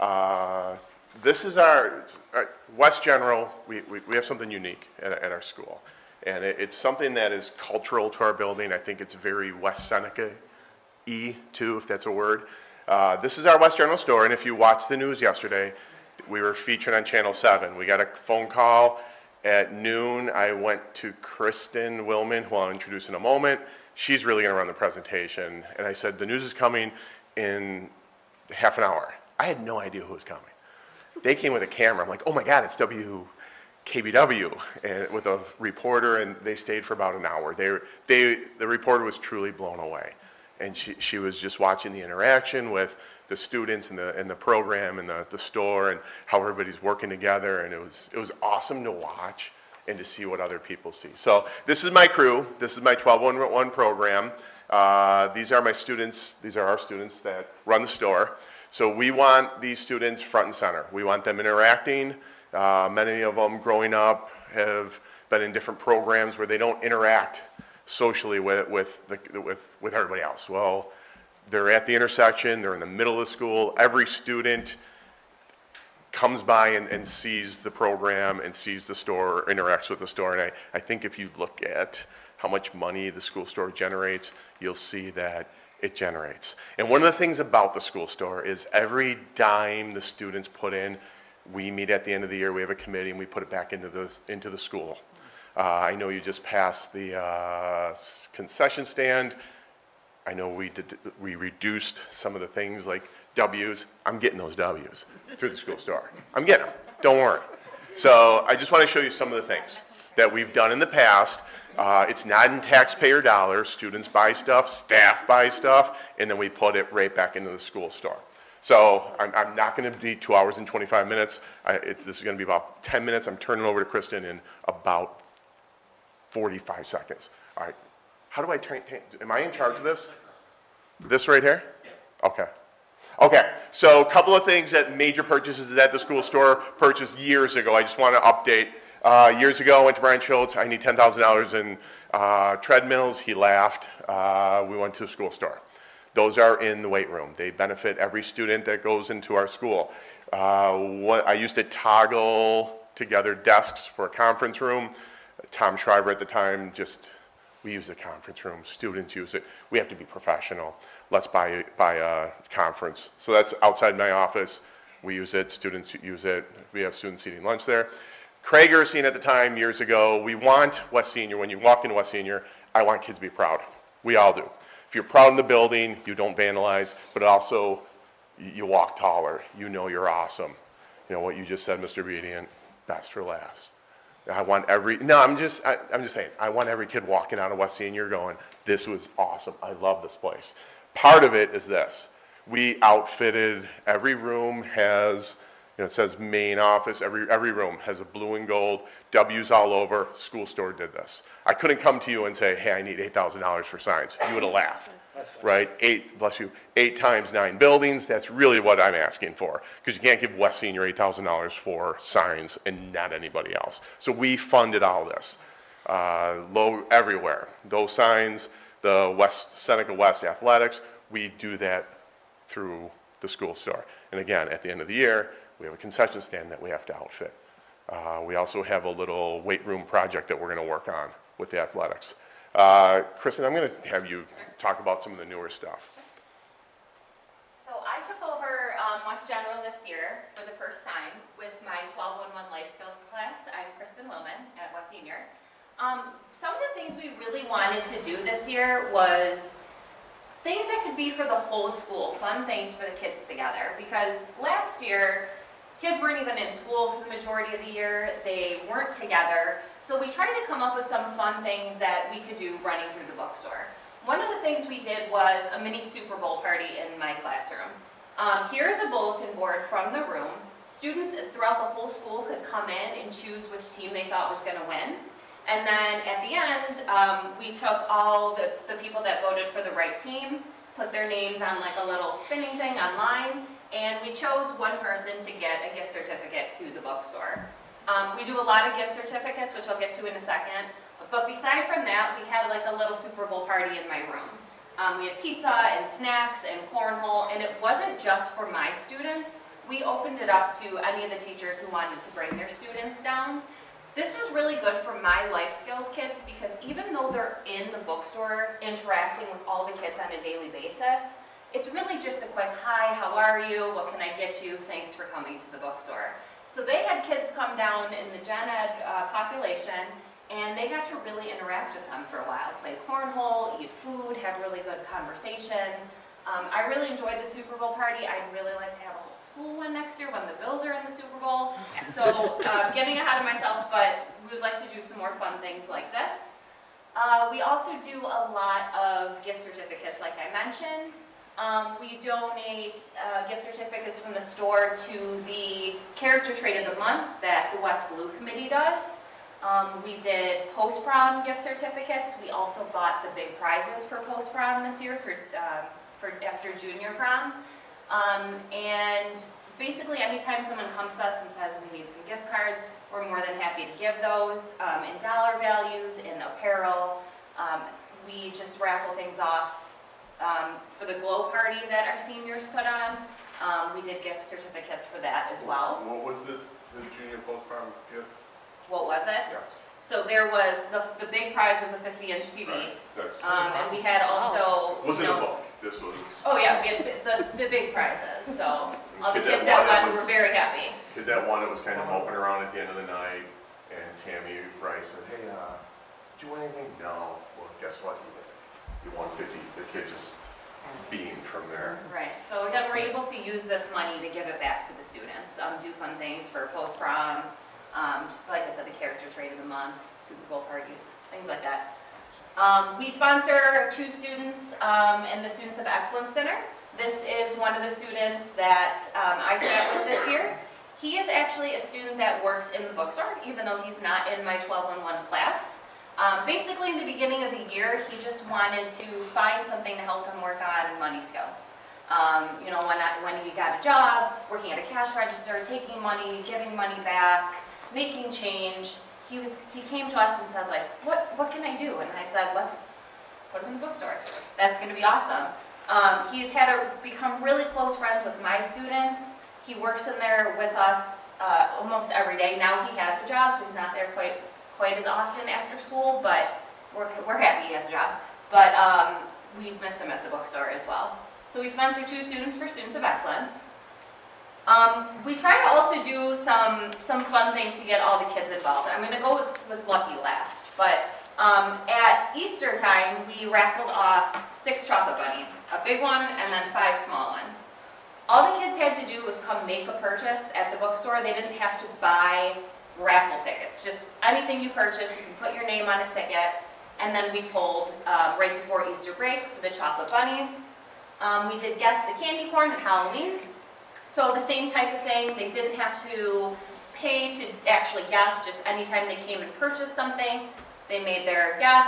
Uh, This is our, our West General, we, we, we have something unique at, at our school. And it, it's something that is cultural to our building. I think it's very West Seneca, e too if that's a word. Uh, this is our West General store, and if you watched the news yesterday, we were featured on Channel 7. We got a phone call at noon. I went to Kristen Willman, who I'll introduce in a moment. She's really going to run the presentation. And I said, the news is coming in half an hour. I had no idea who was coming. They came with a camera. I'm like, oh my God, it's WKBW, and with a reporter, and they stayed for about an hour. They, they, the reporter was truly blown away. And she, she was just watching the interaction with the students and the, and the program and the, the store and how everybody's working together. And it was, it was awesome to watch and to see what other people see. So this is my crew. This is my 1211 program. Uh, these are my students. These are our students that run the store. So we want these students front and center. We want them interacting. Uh, many of them growing up have been in different programs where they don't interact socially with, with, the, with, with everybody else. Well, they're at the intersection, they're in the middle of the school. Every student comes by and, and sees the program and sees the store, interacts with the store. And I, I think if you look at how much money the school store generates, you'll see that it generates. And one of the things about the school store is every dime the students put in, we meet at the end of the year, we have a committee, and we put it back into the, into the school. Uh, I know you just passed the uh, concession stand. I know we did, we reduced some of the things like Ws. I'm getting those Ws through the school store. I'm getting them. Don't worry. So I just want to show you some of the things that we've done in the past. Uh, it's not in taxpayer dollars. Students buy stuff, staff buy stuff, and then we put it right back into the school store. So I'm, I'm not going to be two hours and 25 minutes. I, this is going to be about 10 minutes. I'm turning over to Kristen in about 45 seconds. All right. How do I turn, am I in charge of this? This right here? Okay. Okay, so a couple of things that major purchases that the school store purchased years ago. I just want to update. Uh, years ago, I went to Brian Schultz. I need $10,000 in uh, treadmills. He laughed. Uh, we went to a school store. Those are in the weight room. They benefit every student that goes into our school. Uh, what, I used to toggle together desks for a conference room. Tom Schreiber at the time just, we use the conference room, students use it. We have to be professional. Let's buy, buy a conference. So that's outside my office. We use it, students use it. We have students eating lunch there. Craig Ursine at the time, years ago, we want West Senior, when you walk into West Senior, I want kids to be proud. We all do. If you're proud in the building, you don't vandalize, but also you walk taller. You know you're awesome. You know what you just said, Mr. Obedient, best for last. I want every, no, I'm just, I, I'm just saying, I want every kid walking out of West Senior going, this was awesome. I love this place. Part of it is this. We outfitted, every room has, you know, it says main office, every, every room has a blue and gold, W's all over, school store did this. I couldn't come to you and say, hey, I need $8,000 for signs. You would have laughed, right? Eight, bless you, eight times nine buildings, that's really what I'm asking for. Because you can't give West Senior $8,000 for signs and not anybody else. So we funded all this, uh, low, everywhere. Those signs, the West, Seneca West Athletics, we do that through the school store. And again, at the end of the year, we have a concession stand that we have to outfit. Uh, we also have a little weight room project that we're going to work on with the athletics. Uh, Kristen, I'm going to have you talk about some of the newer stuff. So I took over um, West General this year for the first time with my 1211 Life Skills class. I'm Kristen Willman at West Senior. Um, some of the things we really wanted to do this year was things that could be for the whole school, fun things for the kids together. Because last year, kids weren't even in school for the majority of the year, they weren't together. So we tried to come up with some fun things that we could do running through the bookstore. One of the things we did was a mini Super Bowl party in my classroom. Um, here's a bulletin board from the room. Students throughout the whole school could come in and choose which team they thought was going to win. And then at the end, um, we took all the, the people that voted for the right team, put their names on like a little spinning thing online, and we chose one person to get a gift certificate to the bookstore. Um, we do a lot of gift certificates, which I'll get to in a second. But beside from that, we had like a little Super Bowl party in my room. Um, we had pizza and snacks and cornhole, and it wasn't just for my students. We opened it up to any of the teachers who wanted to bring their students down. This was really good for my life skills kids because even though they're in the bookstore interacting with all the kids on a daily basis, it's really just a quick, hi, how are you? What can I get you? Thanks for coming to the bookstore. So they had kids come down in the gen ed uh, population and they got to really interact with them for a while. Play cornhole, eat food, have really good conversation. Um, I really enjoyed the Super Bowl party. I'd really like to have a whole school one next year when the Bills are in the Super Bowl. So uh, getting ahead of myself, but we would like to do some more fun things like this. Uh, we also do a lot of gift certificates, like I mentioned. Um, we donate uh, gift certificates from the store to the character trait of the month that the West Blue Committee does. Um, we did post-prom gift certificates. We also bought the big prizes for post-prom this year for uh, for after junior prom. Um, and basically, anytime someone comes to us and says we need some gift cards, we're more than happy to give those um, in dollar values, in apparel. Um, we just raffle things off. Um, for the glow party that our seniors put on, um, we did gift certificates for that as well. What was this, the junior post-prom gift? What was it? Yes. So there was, the, the big prize was a 50-inch TV. That's- Um, and we had also, Was you it a know, book? This was, Oh, yeah, we had the, the big prizes, so all the Did that kids that one won were very happy. did that one that was kind of moping around at the end of the night, and Tammy Rice said, hey, uh, did you want anything? No. Well, guess what? You did. You won 50. The kid just beamed from there. Right, so again, we're able to use this money to give it back to the students, um, do fun things for post-prom, um, like I said, the character trait of the month, Super Bowl parties, things like that. Um, we sponsor two students um, in the Students of Excellence Center. This is one of the students that um, I sat with this year. He is actually a student that works in the bookstore, even though he's not in my 12-on-1 class. Um, basically, in the beginning of the year, he just wanted to find something to help him work on money skills. Um, you know, when, I, when he got a job, working at a cash register, taking money, giving money back, making change, he was he came to us and said like, what what can I do? And I said, let's put him in the bookstore. That's going to be awesome. Um, he's had a, become really close friends with my students. He works in there with us uh, almost every day. Now he has a job, so he's not there quite quite as often after school, but we're, we're happy he has a job. But um, we miss him at the bookstore as well. So we sponsor two students for Students of Excellence. Um, we try to also do some, some fun things to get all the kids involved. I'm going to go with, with Lucky last, but um, at Easter time, we raffled off six chocolate bunnies, a big one and then five small ones. All the kids had to do was come make a purchase at the bookstore. They didn't have to buy raffle tickets. Just anything you purchase, you can put your name on a ticket, and then we pulled uh, right before Easter break the chocolate bunnies. Um, we did guess the candy corn at Halloween. So the same type of thing, they didn't have to pay to actually guess, just anytime they came and purchased something, they made their guess.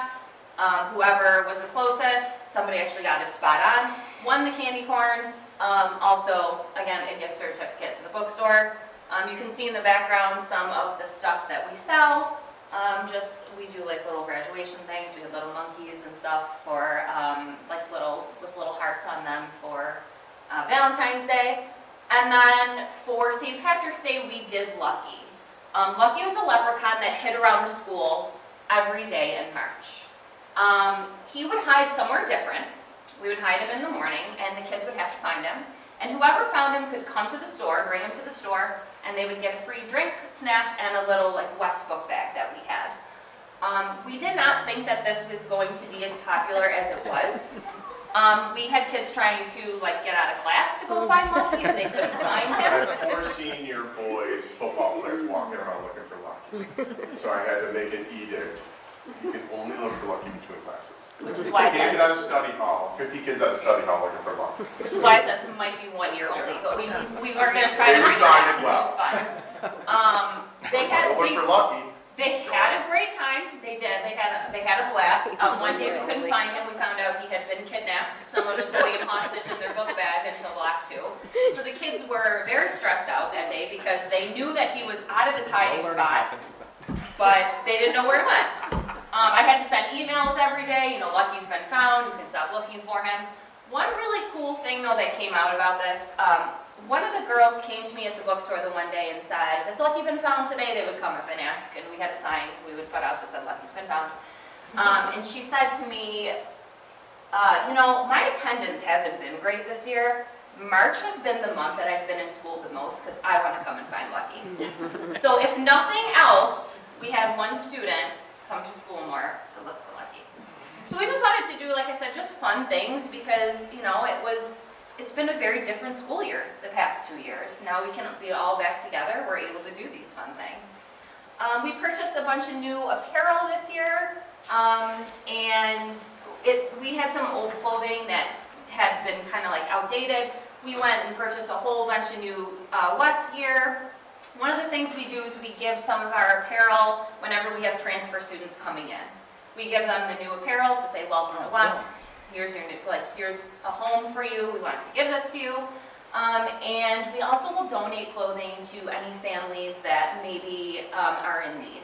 Um, whoever was the closest, somebody actually got it spot on, won the candy corn. Um, also, again, a gift certificate to the bookstore. Um, you can see in the background some of the stuff that we sell. Um, just, we do like little graduation things, we have little monkeys and stuff for, um, like little, with little hearts on them for uh, Valentine's Day. And then for St. Patrick's Day, we did Lucky. Um, Lucky was a leprechaun that hid around the school every day in March. Um, he would hide somewhere different. We would hide him in the morning, and the kids would have to find him. And whoever found him could come to the store, bring him to the store, and they would get a free drink, snack, and a little like West book bag that we had. Um, we did not think that this was going to be as popular as it was. Um, we had kids trying to like get out of class to go find Lucky if they couldn't find I him. had four senior boys, football players, walking around looking for Lucky. So I had to make an edict. You can only look for Lucky. Which is You why can't get that's- out of study hall, 50 kids out of study hall looking for Lucky. Which is why it says it might be one year only, but we, we are gonna try to They bring it back responded because it was fun. Um, they had, Don't look they, for Lucky. they had a great time, they did, they had, a they had a blast. Um, one day we couldn't find him, we found out he had been kidnapped, someone was holding him hostage in their book bag until Block Two. So the kids were very stressed out that day because they knew that he was out of his hiding spot, but they didn't know where he went. Um, I had to send emails every day, you know, Lucky's been found, you can stop looking for him. One really cool thing though that came out about this, um, one of the girls came to me at the bookstore the one day and said, has Lucky been found today? They would come up and ask, and we had a sign we would put up that said Lucky's been found. Um, and she said to me, uh, you know, my attendance hasn't been great this year. March has been the month that I've been in school the most because I want to come and find Lucky. So if nothing else, we had one student come to school more to look for Lucky. So we just wanted to do, like I said, just fun things because, you know, it was, it's been a very different school year the past two years. Now we can be all back together, we're able to do these fun things. Um, we purchased a bunch of new apparel this year, um, and it, we had some old clothing that had been kind of like outdated. We went and purchased a whole bunch of new uh, West gear. One of the things we do is we give some of our apparel whenever we have transfer students coming in. We give them the new apparel to say, welcome to West. Here's your new, like, here's a home for you. We wanted to give this to you. Um, and we also will donate clothing to any families that maybe um, are in need.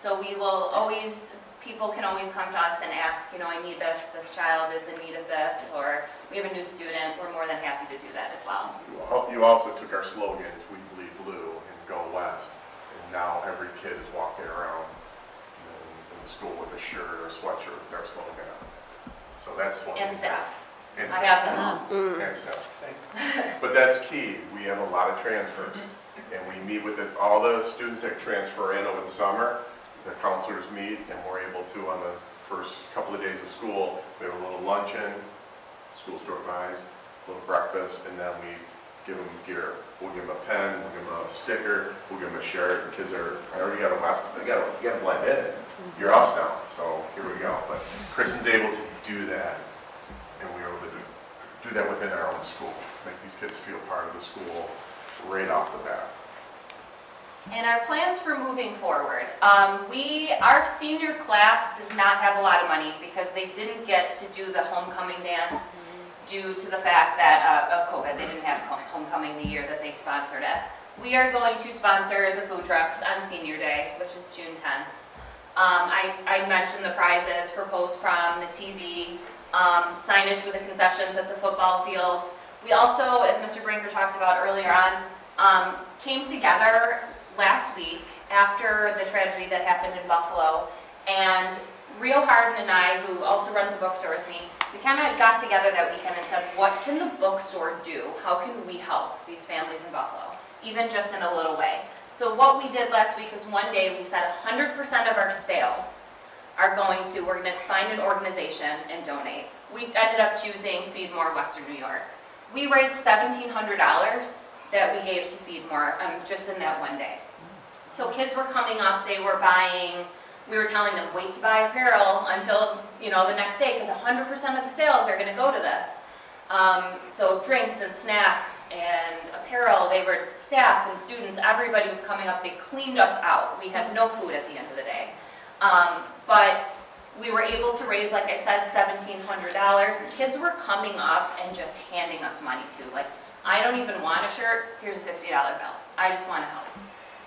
So we will always, people can always come to us and ask, you know, I need this, this child is in need of this, or we have a new student, we're more than happy to do that as well. Well, You also took our slogans, we bleed blue and go west, and now every kid is walking around in in the school with a shirt or a sweatshirt with our slogan on. So that's one. And thing. staff. And I have them all. staff. And staff. But that's key, we have a lot of transfers, mm-hmm. and we meet with the- all the students that transfer in over the summer, the counselors meet, and we're able to, on the first couple of days of school, we have a little luncheon, school store buys, a little breakfast, and then we give them gear. We'll give them a pen, we'll give them a sticker, we'll give them a shirt, and kids are, I already got a they gotta, you gotta blend in. You're us now, so here we go. But Kristen's able to do that, and we were able to do, do that within our own school, make these kids feel part of the school right off the bat. And our plans for moving forward. Um, we, our senior class does not have a lot of money because they didn't get to do the homecoming dance due to the fact that, uh, of COVID, they didn't have homecoming the year that they sponsored it. We are going to sponsor the food trucks on senior day, which is June 10th. Um, I, I mentioned the prizes for post-prom, the TV, um, signage for the concessions at the football field. We also, as Mr. Brinker talked about earlier on, um, came together last week after the tragedy that happened in Buffalo. And Rio Harden and I, who also runs a bookstore with me, we kind of got together that weekend and said, what can the bookstore do? How can we help these families in Buffalo, even just in a little way? So what we did last week was one day we said 100% of our sales are going to, we're going to find an organization and donate. We ended up choosing Feed More Western New York. We raised $1,700 that we gave to Feed More um, just in that one day. So kids were coming up, they were buying, we were telling them, wait to buy apparel until, you know, the next day, because 100% of the sales are going to go to this. Um, so drinks and snacks and apparel, they were staff and students, everybody was coming up, they cleaned us out. We had no food at the end of the day. Um, but we were able to raise, like I said, $1,700. Kids were coming up and just handing us money too. Like, I don't even want a shirt, here's a $50 bill. I just want to help.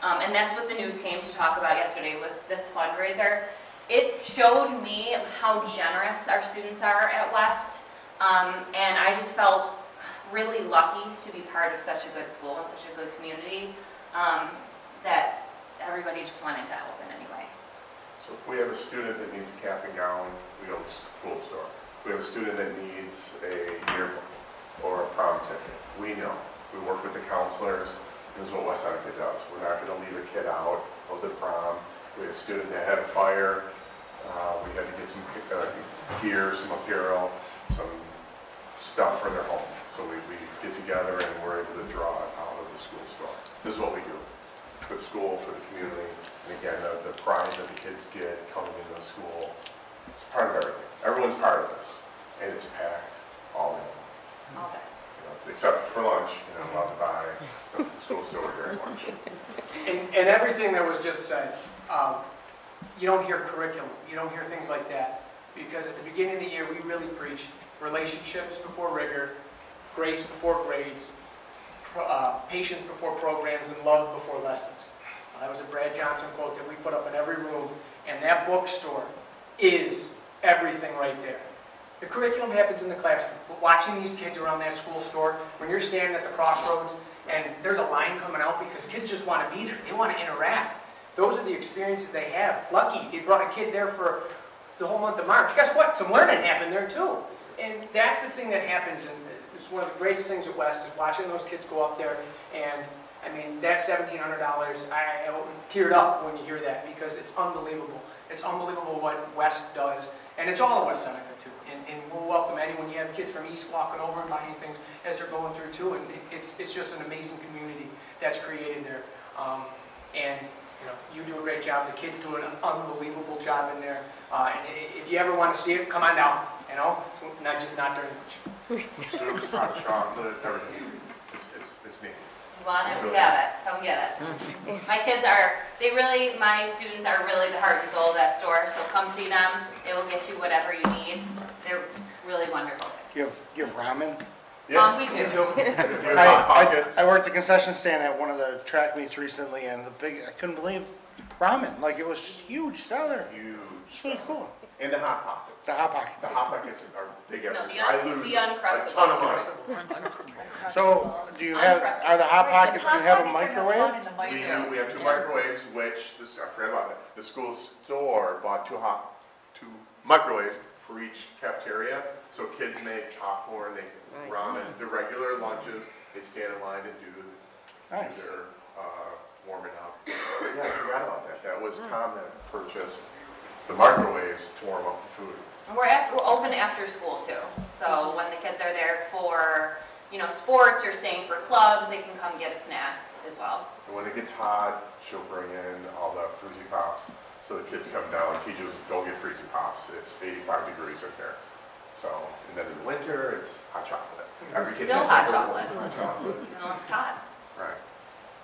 Um, and that's what the news came to talk about yesterday was this fundraiser. It showed me how generous our students are at West. Um, and I just felt really lucky to be part of such a good school and such a good community um, that everybody just wanted to help in any way. So if we have a student that needs a cap and gown, we go to the school store. We have a student that needs a yearbook or a prom ticket, we know. We work with the counselors. This is what West Seneca does. We're not going to leave a kid out of the prom. We had a student that had a fire. Uh, we had to get some uh, gear, some apparel, some stuff for their home. So we, we get together and we're able to draw it out of the school store. This is what we do for the school, for the community. And again, the, the pride that the kids get coming into the school, it's part of everything. Everyone's part of this. And it's packed all in. All day. Except for lunch, you know, allowed to buy stuff at the school store during lunch. And, and everything that was just said, um, you don't hear curriculum, you don't hear things like that. Because at the beginning of the year, we really preached relationships before rigor, grace before grades, uh, patience before programs, and love before lessons. Uh, That was a Brad Johnson quote that we put up in every room, and that bookstore is everything right there. The curriculum happens in the classroom, but watching these kids around that school store, when you're standing at the crossroads and there's a line coming out because kids just want to be there, they want to interact. Those are the experiences they have. Lucky, they brought a kid there for the whole month of March. Guess what? Some learning happened there too. And that's the thing that happens, and it's one of the greatest things at West, is watching those kids go up there and I mean, that seventeen hundred dollars, I, I teared up when you hear that because it's unbelievable. It's unbelievable what West does, and it's all in West Seneca too. And, and we'll welcome anyone, you have kids from East walking over and buying things as they're going through too, and it- it's, it's just an amazing community that's created there. Um, and, you know, you do a great job, the kids do an unbelievable job in there. Uh, and if you ever want to see it, come on down, you know, not just, not during lunch. Soups, hot chocolate, everything. Want it, we have it, come get it. My kids are, they really, my students are really the heart and soul of that store, so come see them, they will get you whatever you need. They're really wonderful. You have, you have ramen? Um, we do. I, I, I worked the concession stand at one of the track meets recently, and the big, I couldn't believe ramen, like it was just huge seller. Huge. It's really cool. And the Hot Pockets. The Hot Pockets. The Hot Pockets are big No, efforts. the I un- lose the a ton of money. So, do you have, are the Hot Pockets, do you have a microwave? We do, we have two microwaves, which, this, I forgot about it, the school store bought two hot, two microwaves for each cafeteria. So kids make popcorn, they ramen, the regular lunches, they stand in line and do, do Nice. their, uh, warming up. Yeah, I forgot about that. That was Tom that purchased the microwaves to warm up the food. And We're after, we're open after school too, so when the kids are there for, you know, sports or staying for clubs, they can come get a snack as well. And when it gets hot, she'll bring in all the Fruity Pops. So the kids come down, teachers go get Fruity Pops. It's 85 degrees up there. So, and then in the winter, it's hot chocolate. Mm-hmm. Every kid Still hot chocolate. Hot chocolate. You it's hot. Right.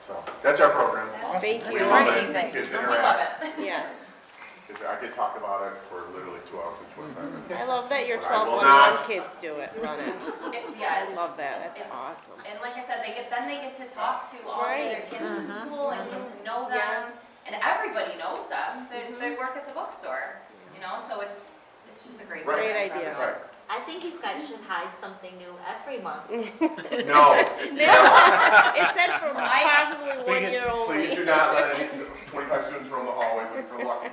So that's our program. Thank We you. love it. Anything. Kids We love it. Yeah. I could talk about it for literally two hours and 25 mm-hmm. minutes. I love that your But I will 1211 not. kids do it, run it. It- Yeah. I love that, that's It's- awesome. And like I said, they get, then they get to talk to all the other Right. kids in the Mhm. school and get to know mm-hmm. them. And everybody knows them. They, they mm-hmm. work at the bookstore, you know, so it's, it's just a great. Right. program for idea. Right. I think you guys should hide something new every month. No. It said from my possibly one Please- year only. Please do not let any 25 students roam the hallways looking for lucky.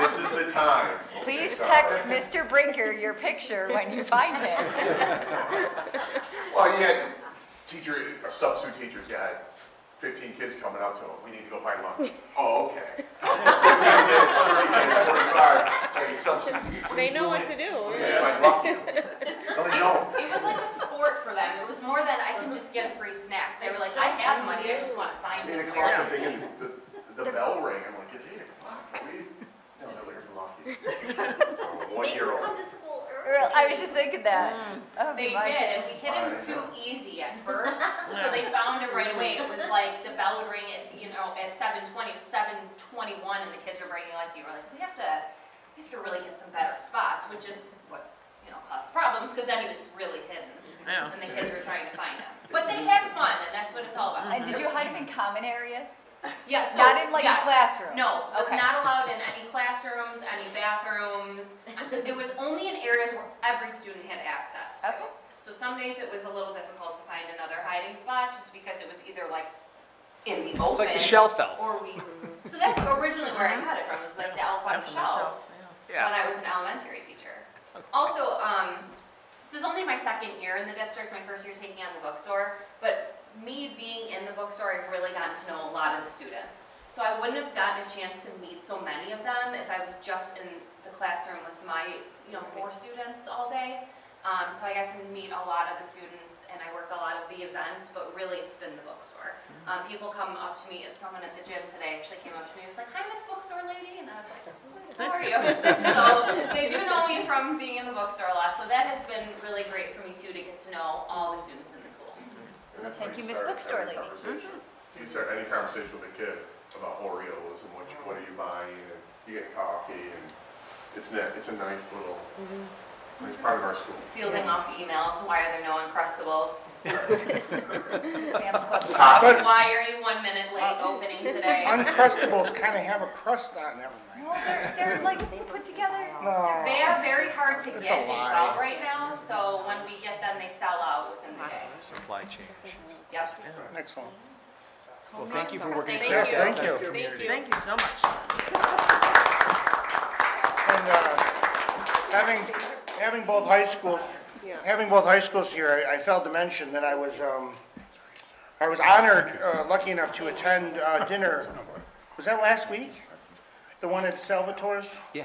This is the time. Please Okay, so- text Mr. Brinker your picture when you find him. Well, yeah, teacher, a substitute teacher's got 15 kids coming up to him, we need to go find lunch. Oh, okay. 15 kids, 30 kids, 45, hey, substitute. what are They you know what doing? to do. Are find lucky? No, they don't. It was like a sport for them. It was more than I can just get a free snack. They were like, I have money, I just want to find It's it. 8 o'clock, I'm thinking, the, the bell rang, I'm like, it's 8 o'clock, we, no, looking for lucky. So, one year old. come to school I was just thinking that. Mm. That would be They my did, and we hit them I too easy at first, so they found him right away. It was like the bell would ring at, you know, at seven twenty, seven twenty-one, and the kids are bringing like you. We're like, we have to, we have to really hit some better spots, which is what, you know, caused problems, because then he was really hidden. Yeah. And the kids were trying to find him. But they had fun, and that's what it's all about. And did you mm-hmm. hide him in common areas? Yeah, so, Not in like a yes. classroom? No, was Okay. not allowed in any classrooms, any bathrooms. It was only in areas where every student had access to. Okay. So some days it was a little difficult to find another hiding spot, just because it was either like in the open. It's like the shelf elf. Or we, so that's originally where I got it from, it was like the elf on the Elf on shelf. Yeah. When I was an elementary teacher. Also, um, this is only my second year in the district, my first year taking on the bookstore, but me being in the bookstore, I've really gotten to know a lot of the students. So I wouldn't have gotten a chance to meet so many of them if I was just in the classroom with my, you know, four students all day. Um, so I got to meet a lot of the students and I worked a lot of the events, but really it's been the bookstore. Um, people come up to me, and someone at the gym today actually came up to me and was like, hi, Miss Bookstore Lady, and I was like, how are you? so they do know me from being in the bookstore a lot, so that has been really great for me too, to get to know all the students in the school. Thank you, Miss Bookstore having Lady. conversation. You start any conversation with a kid about Oreos and what, you- what are you buying, and you get coffee, and it's net, it's a nice little, mm-hmm. nice part of our school. Fielding off emails, why are there no Uncrustables? Sam's Club. But- Why are you one minute late uh, opening today? Uncrustables kind of have a crust on them. Well, they're, they're like put together. No. They are very hard to It's get a and lie. sell right now, so when we get them, they sell out within the day. Supply chain issues. Yep. Excellent. Well, thank you for working Thank with you. us. Thank you. Thank you. Thank you so much. And uh, having, having both high schools, having both high schools here, I I failed to mention that I was, um, I was honored, uh, lucky enough to attend uh, dinner, was that last week? The one at Salvatore's? Yeah.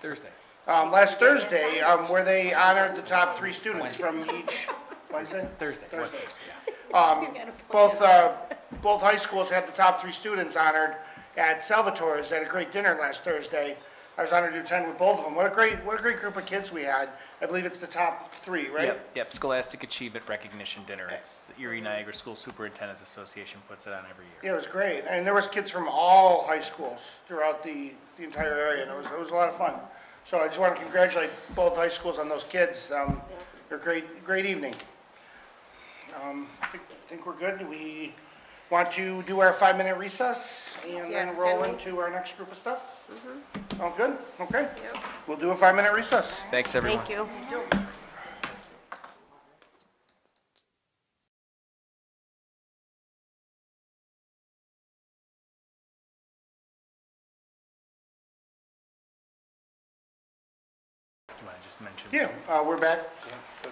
Thursday. Um, Last Thursday, um, where they honored the top three students from each, Wednesday? Thursday. Thursday. Thursday. Um, Both, uh, both high schools had the top three students honored at Salvatore's at a great dinner last Thursday. I was honored to attend with both of them. What a great, what a great group of kids we had. I believe it's the top three, right? Yep, yep, Scholastic Achievement Recognition Dinner. It's the Erie Niagara School Superintendent's Association puts it on every year. Yeah, it was great. And there was kids from all high schools throughout the, the entire area, and it was, it was a lot of fun. So I just want to congratulate both high schools on those kids. Um, they're great, great evening. Um, I think, think we're good. We want to do our five-minute recess and Yes, then roll can we? into our next group of stuff? All good? Okay. We'll do a five-minute recess. Thanks, everyone. Thank you. Do you just mention? Yeah, uh, we're back.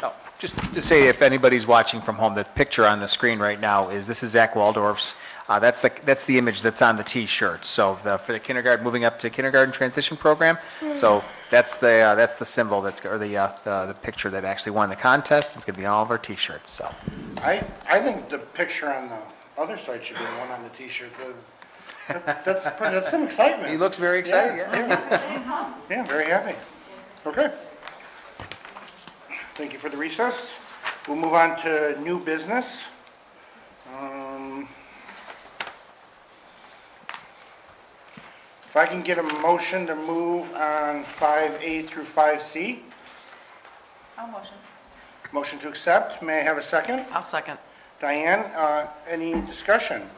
Oh, Just to say, if anybody's watching from home, the picture on the screen right now is, this is Zach Waldorf's, uh, that's the, that's the image that's on the T-shirt. So the, for the kindergarten, moving up to kindergarten transition program. So that's the, uh, that's the symbol that's, or the, uh, the, the picture that actually won the contest. It's going to be on all of our T-shirts, so. I, I think the picture on the other side should be the one on the t-shirt. The- that- That's, pretty- that's some excitement. He looks very excited, Yeah, Yeah, very happy. Okay. Thank you for the recess. We'll move on to new business. If I can get a motion to move on 5A through 5C. I'll motion. Motion to accept, may I have a second? I'll second. Diane, uh, any discussion?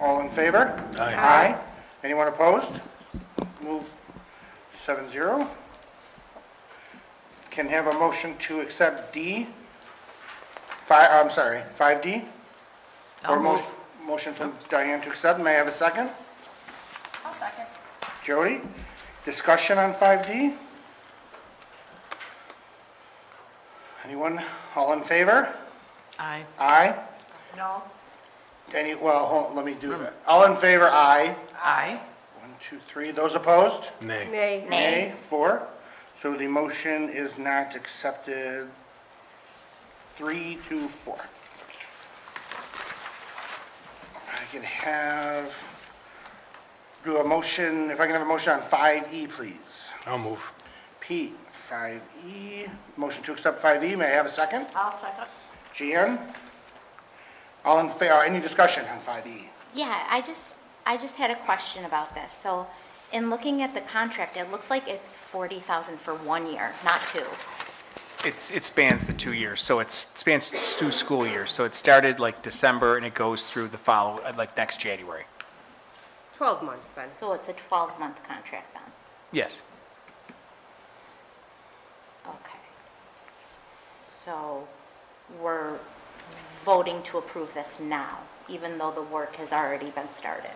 All in favor? Aye. Aye. Anyone opposed? Move seven zero. Can have a motion to accept D? Fi, I'm sorry, 5D? I'll Or mo- move. Motion from Diane to accept, may I have a second? I'll second. Jody? Discussion on 5D? Anyone? All in favor? Aye. Aye? No. Any, well, hold, on, let me do hmm. that. All in favor, aye. Aye. One, two, three. Those opposed? Nay. Nay. Nay, four. So the motion is not accepted. Three to four. I can have, do a motion, if I can have a motion on 5E, please. I'll move. Pete, 5E, motion to accept 5E, may I have a second? I'll second. Jan? All in favor, any discussion on E? 5E? Yeah, I just, I just had a question about this. So in looking at the contract, it looks like it's 40,000 for one year, not two. It's, it spans the two years, so it spans two school years. So it started like December and it goes through the follow, uh, like next January. 12 months then. So it's a 12-month contract then? Yes. Okay. So we're voting to approve this now, even though the work has already been started?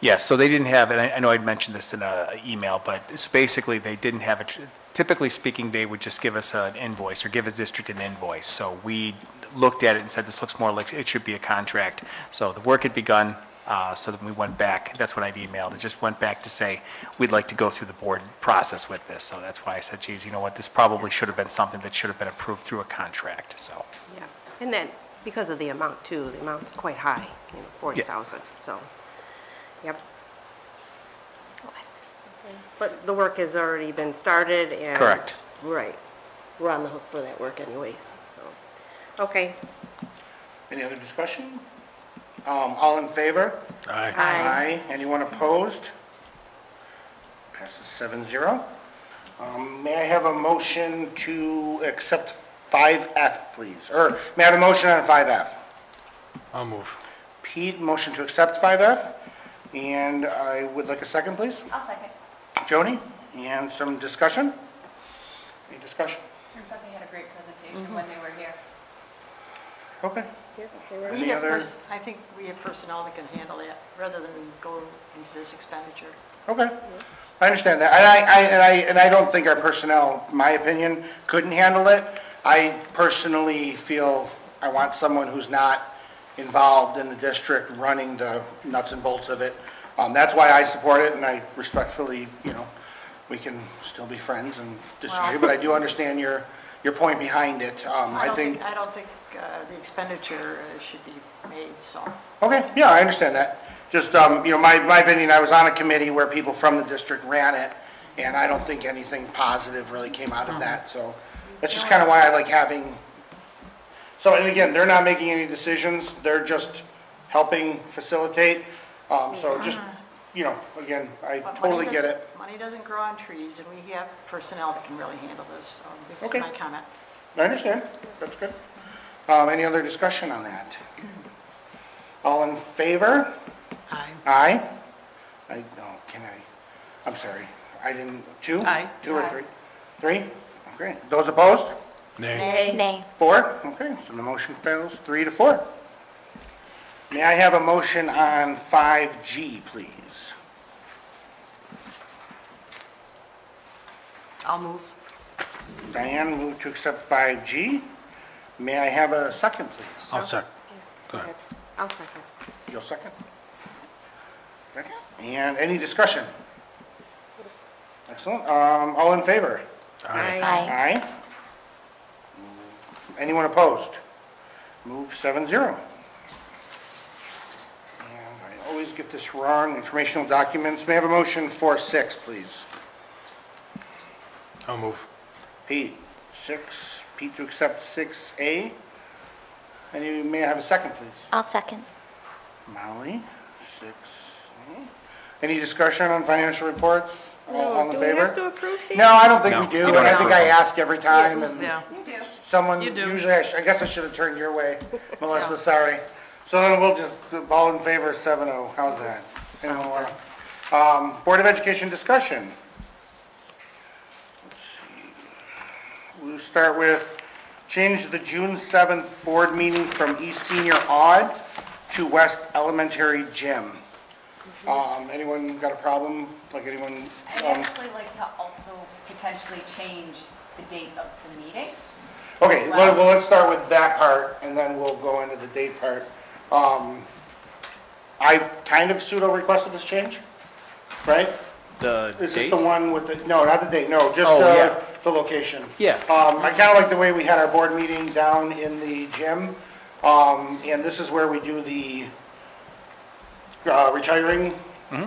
Yes, so they didn't have, and I I know I'd mentioned this in an email, but it's basically, they didn't have, a tr- typically speaking, they would just give us an invoice or give a district an invoice. So we looked at it and said, this looks more like it should be a contract. So the work had begun, Uh, So then we went back, that's what I'd emailed, it just went back to say, we'd like to go through the board process with this. So that's why I said, geez, you know what, this probably should have been something that should have been approved through a contract, so. Yeah, and then, because of the amount too, the amount's quite high, you know, 40,000, so, yep. But the work has already been started and. Correct. Right. We're on the hook for that work anyways, so, okay. Any other discussion? Um, All in favor? Aye. Aye. Aye. Anyone opposed? Passes seven zero. Um, May I have a motion to accept 5F, please? Or may I have a motion on 5F? I'll move. Pete, motion to accept 5F, and I would like a second, please. I'll second. Joni, and some discussion? Any discussion? Rebecca had a great presentation when they were here. Okay. We Any have other- pers- I think we have personnel that can handle it, rather than go into this expenditure. Okay, I understand that, and I, I, and I, and I don't think our personnel, my opinion, couldn't handle it. I personally feel I want someone who's not involved in the district running the nuts and bolts of it. Um, that's why I support it, and I respectfully, you know, we can still be friends and disagree, Well- but I do understand your, your point behind it. Um, I don't think, I don't think uh, the expenditure uh, should be made, so. Okay, yeah, I understand that. Just, um, you know, my, my opinion, I was on a committee where people from the district ran it, and I don't think anything positive really came out of that, so that's just kind of why I like having, so, and again, they're not making any decisions, they're just helping facilitate, um, so just, you know, again, I But money totally get doesn't- it. Money doesn't grow on trees, and we have personnel that can really handle this, so that's Okay. my comment. I understand, that's good. Um, any other discussion on that? All in favor? Aye. Aye? I, no, can I, I'm sorry, I didn't, two? Aye. Two or Aye. three? Three? Okay, those opposed? Nay. Nay. Four? Okay, so the motion fails, three to four. May I have a motion on 5G, please? I'll move. Diane, move to accept 5G. May I have a second, please? I'll sec. Go ahead. I'll second. You'll second? Second. And any discussion? Excellent. Um, all in favor? Aye. Aye. Aye. Anyone opposed? Move seven zero. And I always get this wrong, informational documents. May I have a motion for six, please? I'll move. Pete, six, Pete to accept six A. And you may I have a second, please? I'll second. Molly, six. A. Any discussion on financial reports? All all in do we favor? have to approve these? No, I don't think we No. do, You and don't I have think to I ask every time, and Yeah. You do. someone, You do. usually, I sh- I guess I should have turned your way, Melissa, sorry. So then we'll just, all in favor, seven oh, how's that? Anyone wanna- Um, Board of Education discussion. Let's see. We'll start with change the June 7th board meeting from East Senior Aud to West Elementary Gym. Um, anyone got a problem? Like anyone? I'd um, actually like to also potentially change the date of the meeting. Okay, well, well, let's start with that part, and then we'll go into the date part. Um, I kind of pseudo requested this change, right? The Is this date? the one with the, no, not the date, no, just Oh, yeah. the location. Yeah. Um, I kind of like the way we had our board meeting down in the gym, um, and this is where we do the, uh, retiring,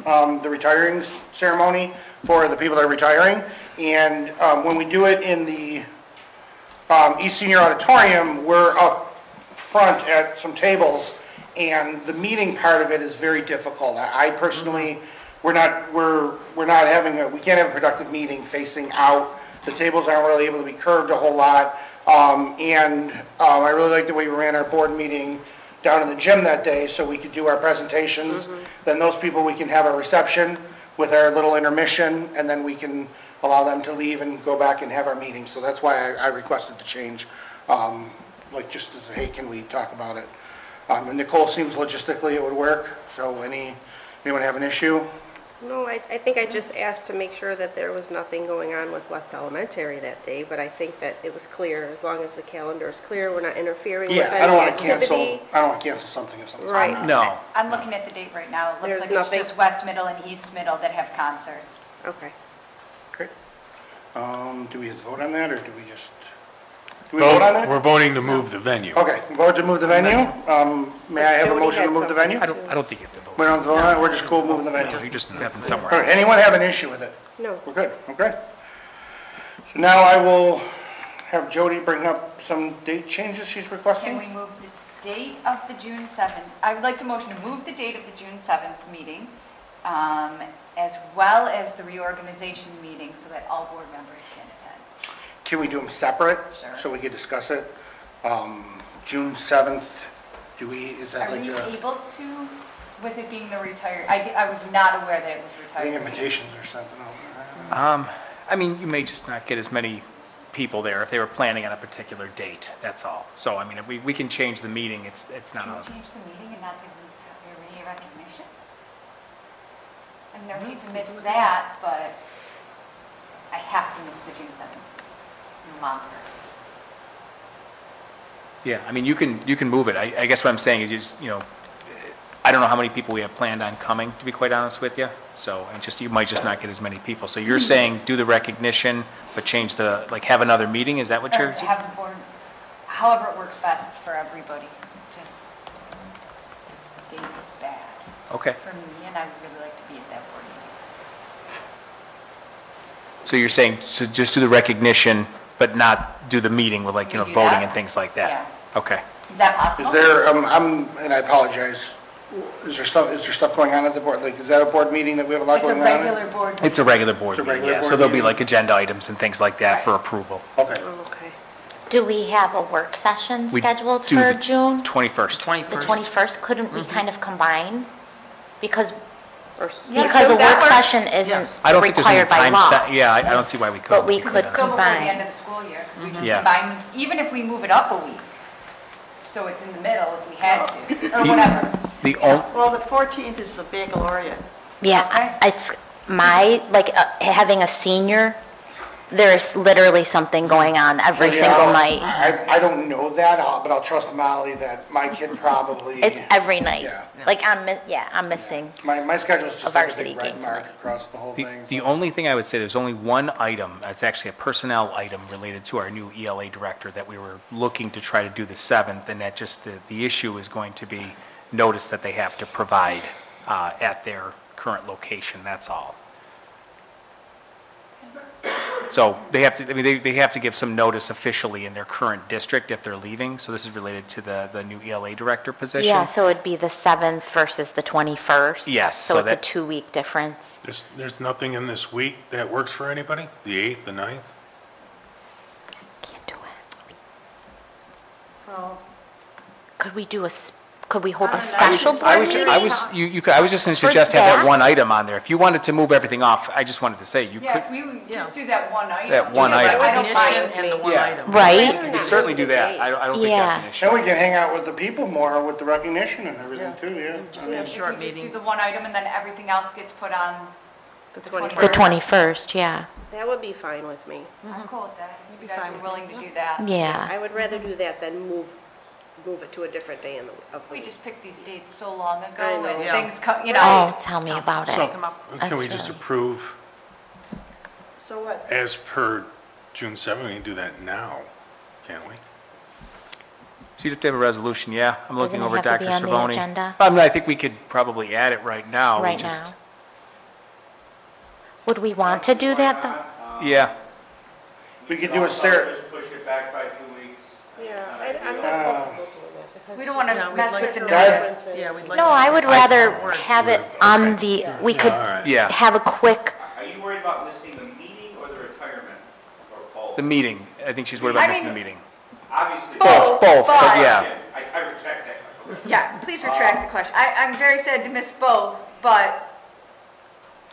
um, the retiring ceremony for the people that are retiring. And, um, when we do it in the, um, East Senior Auditorium, we're up front at some tables, and the meeting part of it is very difficult. I I personally, we're not, we're, we're not having a, we can't have a productive meeting facing out. The tables aren't really able to be curved a whole lot. Um, and, um, I really like the way we ran our board meeting down in the gym that day, so we could do our presentations. Then those people, we can have a reception with our little intermission, and then we can allow them to leave and go back and have our meeting. So that's why I, I requested the change, um, like just as, hey, can we talk about it? Um, and Nicole seems logistically it would work, so any, anyone have an issue? No, I, I think I just asked to make sure that there was nothing going on with West Elementary that day, but I think that it was clear, as long as the calendar is clear, we're not interfering with Yeah, I don't want to cancel, activity. I don't want to cancel something if something's Right. going on. No. I'm looking at the date right now. It looks There's like it's nothing- just West Middle and East Middle that have concerts. Okay. Um, do we just vote on that, or do we just, do we vote on that? We're voting to move the venue. Okay, vote to move the venue. Um, may I have a Jody motion to had move the something venue? I don't, I don't think you have to vote. We don't have to vote on it, we're just cool moving the venue. You just have them somewhere All anyone have an issue with it? No. We're good, okay. So now I will have Jody bring up some date changes she's requesting. Can we move the date of the June 7th? I would like to motion to move the date of the June 7th meeting, um, as well as the reorganization meeting, so that all board members can attend. Can we do them separate? Sure. So we can discuss it? Um, June 7th, do we, is that Are like we a, able to, with it being the retired, I di- I was not aware that it was I think retired. invitations or something out Um, I mean, you may just not get as many people there if they were planning on a particular date, that's all. So, I mean, if we, we can change the meeting, it's, it's not Can we a, change the meeting and not give them a recognition? I mean, I need to miss that, but I have to miss the June 7th longer. yeah, I mean, you can, you can move it. I, I guess what I'm saying is you just, you know, I don't know how many people we have planned on coming, to be quite honest with you. So, and just, you might just not get as many people. So you're saying do the recognition, but change the, like, have another meeting? Is that what Or you're? to have the board, however it works best for everybody, just, the date is bad. Okay. For me, and I would really like to be at that board meeting. So you're saying, so just do the recognition, but not do the meeting with like, you know, We do voting that? and things like that? Okay. Is that possible? Is there, um, I'm, and I apologize, is there stuff, is there stuff going on at the board? Like, is that a board meeting that we have a lot It's a going on? in? regular board. It's a regular board It's a meeting, regular yeah. So board there'll be meeting. like agenda items and things like that for approval. Okay. Okay. Do we have a work session We scheduled do for the June? 21st. The 21st, couldn't we mm-hmm. kind of combine? Because, because a that work works. session isn't I don't think there's any required by time law. yeah, I I don't see why we couldn't. But we do could that. Still before the combine. end of the school year, we mm-hmm. just Yeah. combine, them? even if we move it up a week, so it's in the middle if we had to, or whatever. The only, Well, the 14th is the baccalaureate. Yeah, I- it's my, like, uh, having a senior, there's literally something going on every Yeah, single night. I, I don't know that, I'll- but I'll trust Molly that my kid probably. It's every night. Yeah. Like, I'm, mi- yeah, I'm missing. My, my schedule's just A like a varsity big red game mark tonight. across the whole the thing. the only thing I would say, there's only one item, it's actually a personnel item related to our new ELA director that we were looking to try to do the 7th, and that just, the, the issue is going to be notice that they have to provide uh, at their current location, that's all. So they have to, I mean, they, they have to give some notice officially in their current district if they're leaving, so this is related to the, the new ELA director position. Yeah, so it'd be the 7th versus the 21st. Yes, So so it's a two-week difference. There's, there's nothing in this week that works for anybody? The 8th, the 9th? Well, Could we do a, s- could we hold a special I board was, meeting? I was, you, you could, I was just gonna suggest have that that? one item on there. If you wanted to move everything off, I just wanted to say, you could. Yeah, could, if we would just do that one item. That one I item. don't mind and the one Yeah. item. Right? you could certainly do that. I don't, I don't think that's an issue. And we can hang out with the people more with the recognition and everything too, yeah. Just I mean- a short If we just do meeting. the one item and then everything else gets put on the 21st. The 21st, yeah. That would be fine with me. I'm cool with that. If you guys fine are with willing to do that. Yeah. I would rather do that than move, move it to a different day in the, of the We week. just picked these dates so long I ago know. and Yeah. things, come, you know. Oh, know. tell me about it. So, That's can we just really- approve So what? as per June 7th, we can do that now, can't we? So you'd have to have a resolution, yeah. I'm looking Doesn't it over have to Dr. be on the Cervoni. agenda? I mean, I think we could probably add it right now. We Right just- now. Would we want to do that, though? Yeah. We could do a Sarah, Just push it back by two weeks. Yeah, I, I'm Uh, comfortable doing that because. We don't want to No, we'd mess like with the to- notice. Yeah, we'd like. No, to- I would rather have it on the, we could all right. Yeah. have a quick, Are you worried about missing the meeting or the retirement or both? The meeting, I think she's worried I about missing the mean- meeting. Obviously. Both, both, but yeah. I, I retract that. Yeah, please retract the question. I, I'm very sad to miss both, but,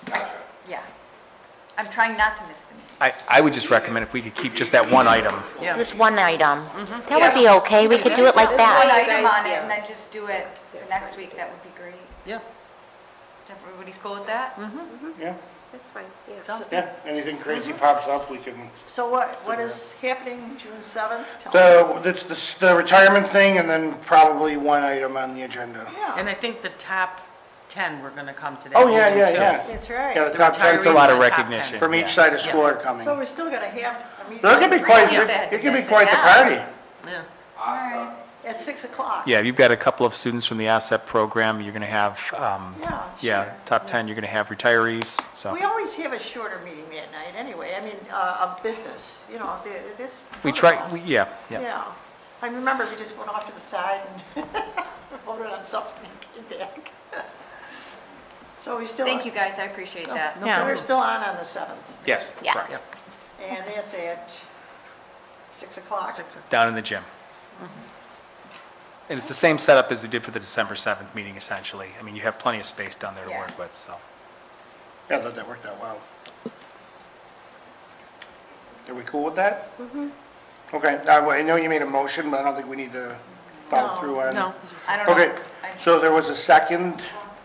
Gotcha. yeah. I'm trying not to miss the meeting. I, I would just recommend if we could keep just that one item. Yeah. just one item. Mm-hmm. That would be okay, we could do it like Just one that. item on it and then just do it the next week. That would be great. Yeah. Everybody's cool with that? Mm-hmm. Mm-hmm. Yeah, That's fine, yes. Sounds yeah, anything crazy pops up, we can, So what, what is happening June 7th? Tell me. the, it's the, the retirement thing and then probably one item on the agenda. Yeah. And I think the top 10 were going to come today. Oh, yeah, yeah, too. yeah. That's right. Yeah, the The top ten, retirees so a lot of are the top recognition. from each side of school are coming. So we're still gonna have a meeting. So it could be quite, it could be quite the party. Yeah. Awesome. At 6 o'clock. Yeah, you've got a couple of students from the ASSEP program, you're going to have, um, Yeah, yeah, top 10, you're going to have retirees, so. We always have a shorter meeting that night anyway, I mean, uh, of business, you know, the- this. We try, we- yeah, yeah. Yeah. I remember we just went off to the side and voted on something and came back. So we still. Thank you, guys, I appreciate that. So we're still on on the 7th, Yes, Yeah. correct. and that's at 6 o'clock. Down in the gym. And it's the same setup as we did for the December 7th meeting, essentially. I mean, you have plenty of space down there to work with, so. Yeah, that, that worked out well. Are we cool with that? Mm-hmm. Okay, I, I know you made a motion, but I don't think we need to follow through on. No. I don't know. Okay, so there was a second,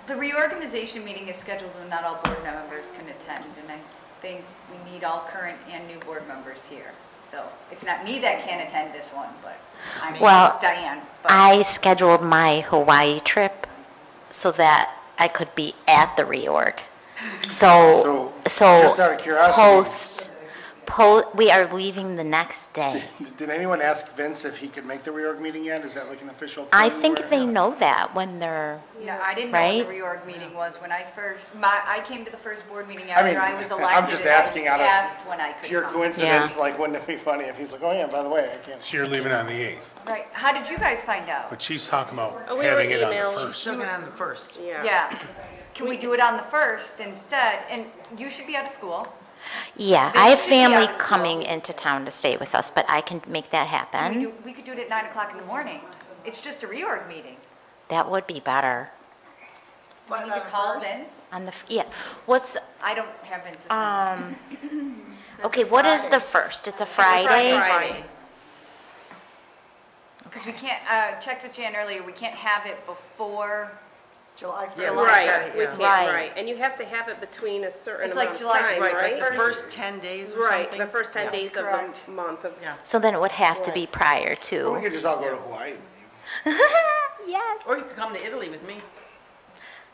The reorganization meeting is scheduled when not all board members can attend, and I think we need all current and new board members here. So it's not me that can't attend this one, but I mean, Well, it's Diane. but- I scheduled my Hawaii trip so that I could be at the reorg. So, so. just out of curiosity- Post, po, we are leaving the next day. did anyone ask Vince if he could make the reorg meeting yet? Is that like an official? I think where- they know that when they're, No, I didn't know what Right? the reorg meeting was when I first, my, I came to the first board meeting I mean, after I was alive. I'm elected. just and I was asking out of Asked when I could Pure come. coincidence, like, wouldn't it be funny if he's like, oh yeah, by the way, I can't. So you're leaving on the 8th, Right, how did you guys find out? but she's talking about Oh, we were having it on the emailed. first. Still going on the first. Yeah. Yeah, can we do it on the first instead? And you should be out of school. Yeah, I have should be out family of school. coming into town to stay with us, but I can make that We happen. do, we could do it at nine o'clock in the morning. It's just a reorg meeting. That would be better. We need to call Vince. On the, f- yeah, what's, I don't have Vince's. um, okay, what is the first? It's a Friday? Friday. Because we can't, uh, checked with Jan earlier, we can't have it before July Yeah, 1st. we Right, got it, we yeah. can't, Right. right, and you have to have it between a certain It's like amount of July time, Right, like right? the first 10 days or Right, something. the first 10 days of correct. the month of, Yeah. So then it would have to be prior Or we to. could just all go to Hawaii. With you. Yes. Or you could come to Italy with me.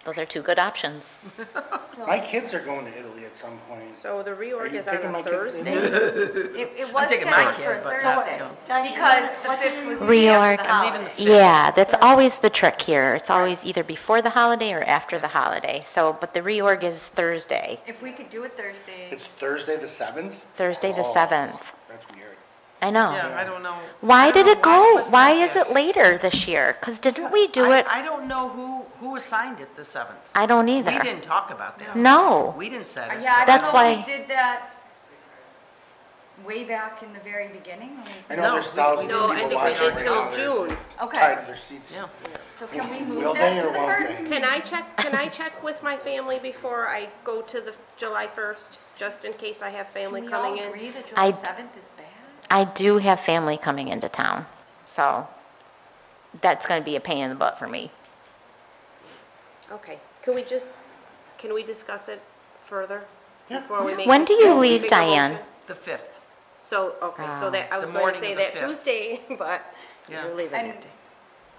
Those are two good options. My kids are going to Italy at some point. so the Are reorg you is on taking a my kids to Thursday? Italy? It, it was taking my scheduled for kid, but not, Thursday, you know. because the fifth was the day Reorg. the I'm leaving holiday. the fifth. Yeah, that's always the trick here. It's always either before the holiday or after the holiday. So, but the reorg is Thursday, If we could do it Thursday, It's Thursday the seventh? Thursday the Oh, 7th. That's weird. I know. Yeah, I don't know. Why don't did know it go? was Why is it later this year? Because didn't we do I- it? I don't know who, who assigned it the 7th. I don't either. We didn't talk about that. No. We didn't set it. yeah, I That's don't know if why- we did that way back in the very beginning. I mean- I know No, there's we- thousands No, of I people think we watching did right now. They're June. Okay, Tied to their seats. Yeah. so can we Will move they that or to the won't first? they? Can I check, can I check with my family before I go to the July 1st, just in case I have family Can we all coming in? agree that I- July 7th is bad? I do have family coming into town, so that's going to be a pain in the butt for me. Okay, can we just, can we discuss it further? Before we make When this do you big leave, motion? Diane? The 5th. So, okay, so that, I ah, was The going to morning say of the that fifth. Tuesday, but Yeah. you're leaving And.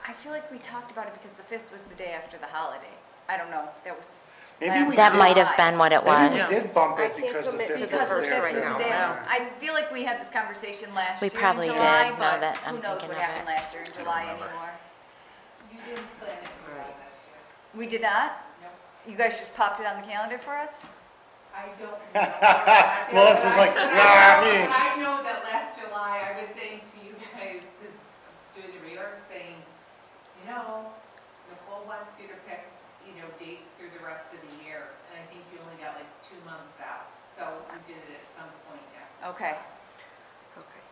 I feel like we talked about it because the 5th was the day after the holiday. I don't know, that was. Maybe we That did- might have been what it Maybe was. we did bump I it can't because the fifth the was Because the there 5th right was the now. I feel like we had this conversation last We year in probably did, July, now but that I'm who knows thinking what of happened it. last year in July anymore. You didn't plan it right. We did not? You guys just popped it on the calendar for us? I don't know. Melissa's like, nah, me. I know that last July, I was saying to you guys, to- doing the reorg, saying, you know, Nicole wants you to pick, you know, dates through the rest of the year, and I think you only got like two months out, so we did it at some point after. Okay. Okay.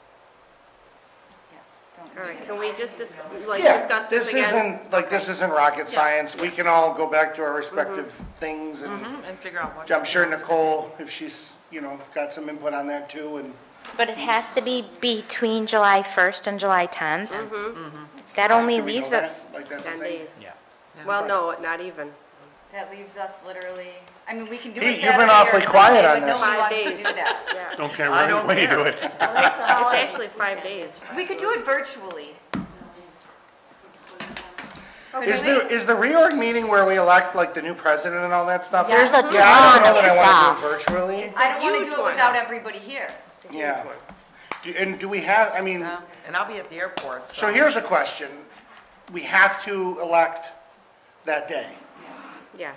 Yes. don't All right, can we just dis- like Yeah, discuss this this again? isn't, like, this isn't rocket science. We can all go back to our respective things and Mhm, And figure out what. I'm sure Nicole, if she's, you know, got some input on that too, and But it has to be between July 1st and July 10th. Mm-hmm. That only Do we know leaves that? us, Like, that's the 10 thing. days. Yeah. Well, no, not even. That leaves us literally, I mean, we can do it Pete, you've been or awfully Sunday, quiet on this. nobody Five wants to do that. Don't care I when, don't when you do it. It's It's actually five days. We could do it virtually. Is the, is the reorg meeting where we elect like the new president and all that stuff? There's a Yeah, I don't ton of that I want to do it virtually. I don't want to do it one. without everybody here. Yeah. Do- And do we have, I mean, And I'll be at the airport, so here's a question. We have to elect that day. Yes.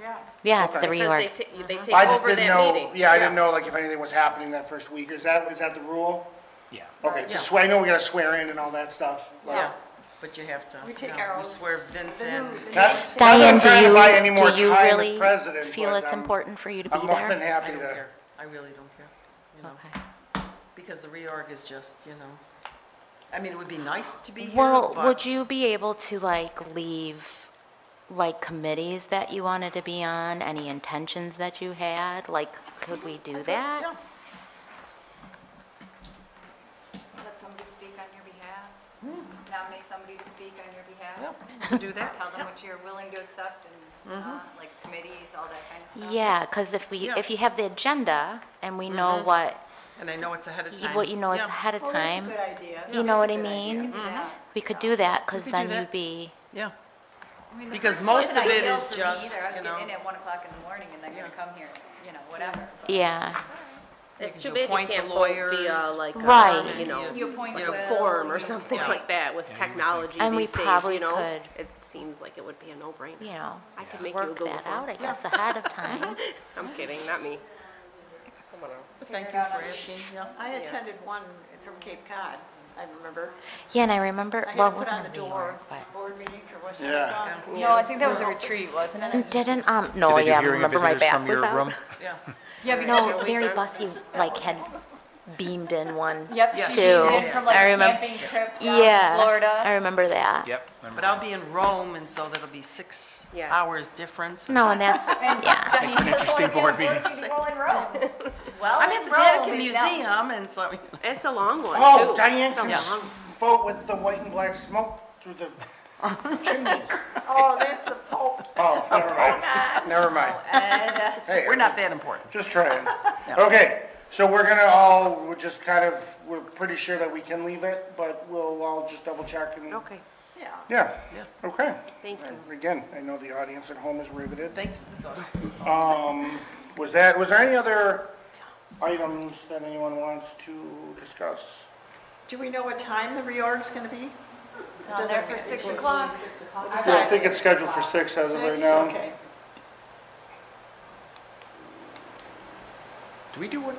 Yeah. Yeah, it's the Okay. Because they reorg. ta- they take I just over didn't that know, meeting. yeah, I didn't know like if anything was happening that first week. Is that, is that the rule? Yeah. Okay, Yeah. so swear, I know we gotta swear in and all that stuff. Yeah, but you have to, We take you know, our we oaths. swear Vince in. Not- not that Diane, I'm do trying to buy any you, more do you time as really president, feel but, it's um, important for you to be I'm more than there? I happy don't to. care. I really don't care, you know, Okay. because the reorg is just, you know, I mean, it would be nice to be here, Well, but- would you be able to like leave like committees that you wanted to be on, any intentions that you had? Like, could we do that? Yeah. Let somebody speak on your behalf. Hmm. Nominate somebody to speak on your behalf. Yeah, do that. Tell them what you're willing to accept and not, like committees, all that kind of stuff. Yeah, because if we, Yeah. if you have the agenda and we know Mhm. what, And I know it's ahead of time. what you know it's Yeah. ahead of Well, that's a time. good idea. You know That's what I good idea. mean? Do that. We could do that, because then that. you'd be, Yeah, I mean, the Because first most one's of it ideal is for me just, either. I was you know- getting in at one o'clock in the morning and then gonna come here, you know, whatever. but- yeah. It's You too can bad you appoint the can't vote via lawyers. like, a, Right. Um, you know, You appoint like a Will, form or something Yeah. like that with technology And we these days, probably you know? could- It seems like it would be a no-brainer. you know, I could make you a work Google that form. out, I guess, ahead of time. I'm kidding, not me. Someone else. thank you for asking, yeah. I attended one from Cape Cod, I remember. Yeah, and I remember, I well, had it to put on wasn't the a door, reorg, but. board meeting for West Yeah. Seneca. No, I think that was a retreat, wasn't it? Didn't, um, no, Did they do yeah, hearing of remember my visitors back from was your out. room? Yeah. Yeah, because No, you're Mary weaker. Bussey, like, had beamed in one, Yep, Yeah. she too. did from like I remember, camping trip down yeah, to Florida. I remember that. Yep. remember But I'll be in Rome, and so that'll be six Yes. hours difference. No, and that's, And yeah. Diane, An interesting board meeting. to go in Rome. Well, I'm in at the Rome Vatican is that- Museum, and so, It's a long one, Oh, too. Diane It's a can Yeah. s- vote with the white and black smoke through the chimneys. Oh, that's the Pope. Oh, never mind. Never mind. And, uh, Hey, we're not that important. Just trying. Okay, so we're gonna all, we're just kind of, we're pretty sure that we can leave it, but we'll all just double check and. Okay, Yeah. Yeah, Yeah. okay. thank you. Again, I know the audience at home is riveted. Thanks for the thought. Um, was that, was there any other items that anyone wants to discuss? Do we know what time the reorg's gonna be? down there for six o'clock. Yeah, I think it's scheduled for six as of right Six? now. Okay. Do we do what,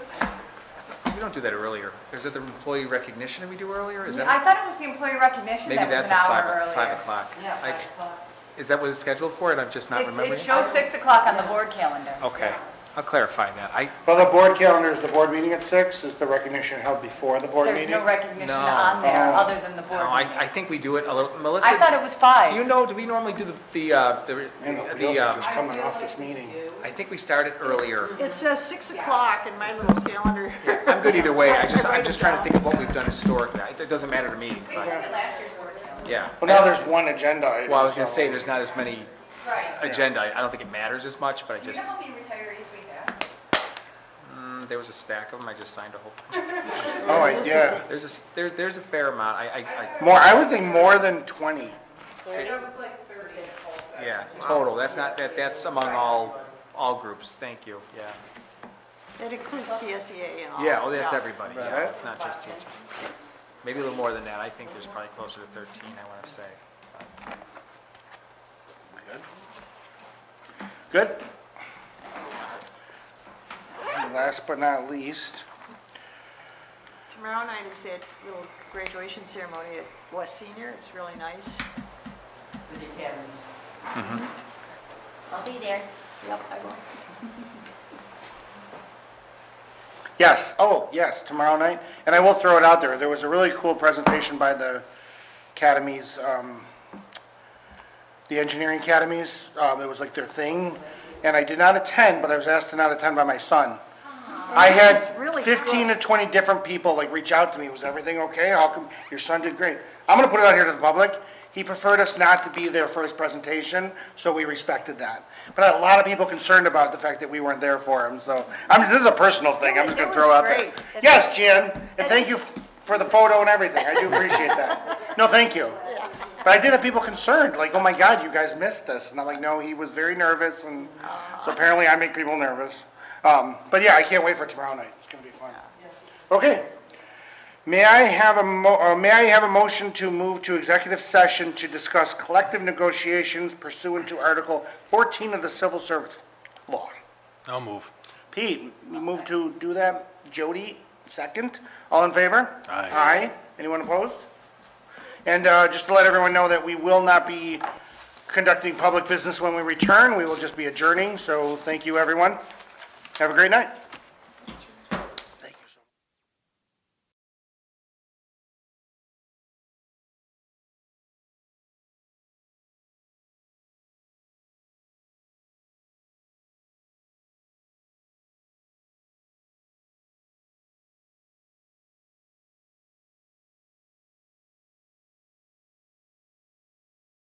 we don't do that earlier. Is it the employee recognition that we do earlier? Is that I that, thought it was the employee recognition maybe that was that's an at hour five, earlier. five o'clock? Yeah, I- five o'clock. Is that what it's scheduled for and I'm just not It's- remembering? It shows six o'clock on the board calendar. Okay, I'll clarify that. I, Well, the board calendar is the board meeting at six, is the recognition held before the board meeting? There's meeting? no recognition No. on there, Oh. other than the board no, I, meeting. I think we do it a little, Melissa. I thought it was five. Do you know, do we normally do the, the, uh, the, Man, the wheels the, are uh, just coming off this meeting. I think we started earlier. It says six o'clock in my little calendar. I'm good either way. I just, I'm just trying to think of what we've done historically. It doesn't matter to me, but, Last year's board calendar. yeah. Well, now there's one agenda item. Well, I was gonna so- say, there's not as many Right. agenda. I don't think it matters as much, but I Do you just, know how many retirees we have? There was a stack of them. I just signed a whole bunch. Oh, I- yeah. There's a, s- there, there's a fair amount. I, I, I, More, I would think more than 20. yeah, total. That's not, that, that's among all, all groups. Thank you, yeah. That includes CSEA and all. Yeah, oh, that's everybody. Yeah, it's not just teachers. Maybe a little more than that. I think there's probably closer to 13, I want to say. Good. Good? And Last but not least, Tomorrow night is that little graduation ceremony at West Senior. It's really nice. The academies. I'll be there. Yep, I will. yes, oh, yes, tomorrow night. And I will throw it out there. There was a really cool presentation by the academies, um, the engineering academies. Um, it was like their thing. And I did not attend, but I was asked to not attend by my son. I had really 15 to 20 different people like reach out to me. Was everything okay? How come your son did great? I'm going to put it out here to the public. He preferred us not to be there for his presentation, so we respected that. But I had a lot of people concerned about the fact that we weren't there for him, so, I'm, this is a personal thing, I'm just gonna throw out there. Yes, Jan, and thank you for the photo and everything, I do appreciate that. No, thank you. But I did have people concerned, like, oh my God, you guys missed this, and I'm like, no, he was very nervous, and so apparently I make people nervous. Um, but yeah, I can't wait for tomorrow night, it's gonna be fun. Okay. May I have a mo, uh, may I have a motion to move to executive session to discuss collective negotiations pursuant to Article 14 of the Civil Service Law? I'll move. Pete, you move to do that? Jody, second. All in favor? Aye. Aye. Anyone opposed? And uh, just to let everyone know that we will not be conducting public business when we return. We will just be adjourning, so thank you, everyone. Have a great night.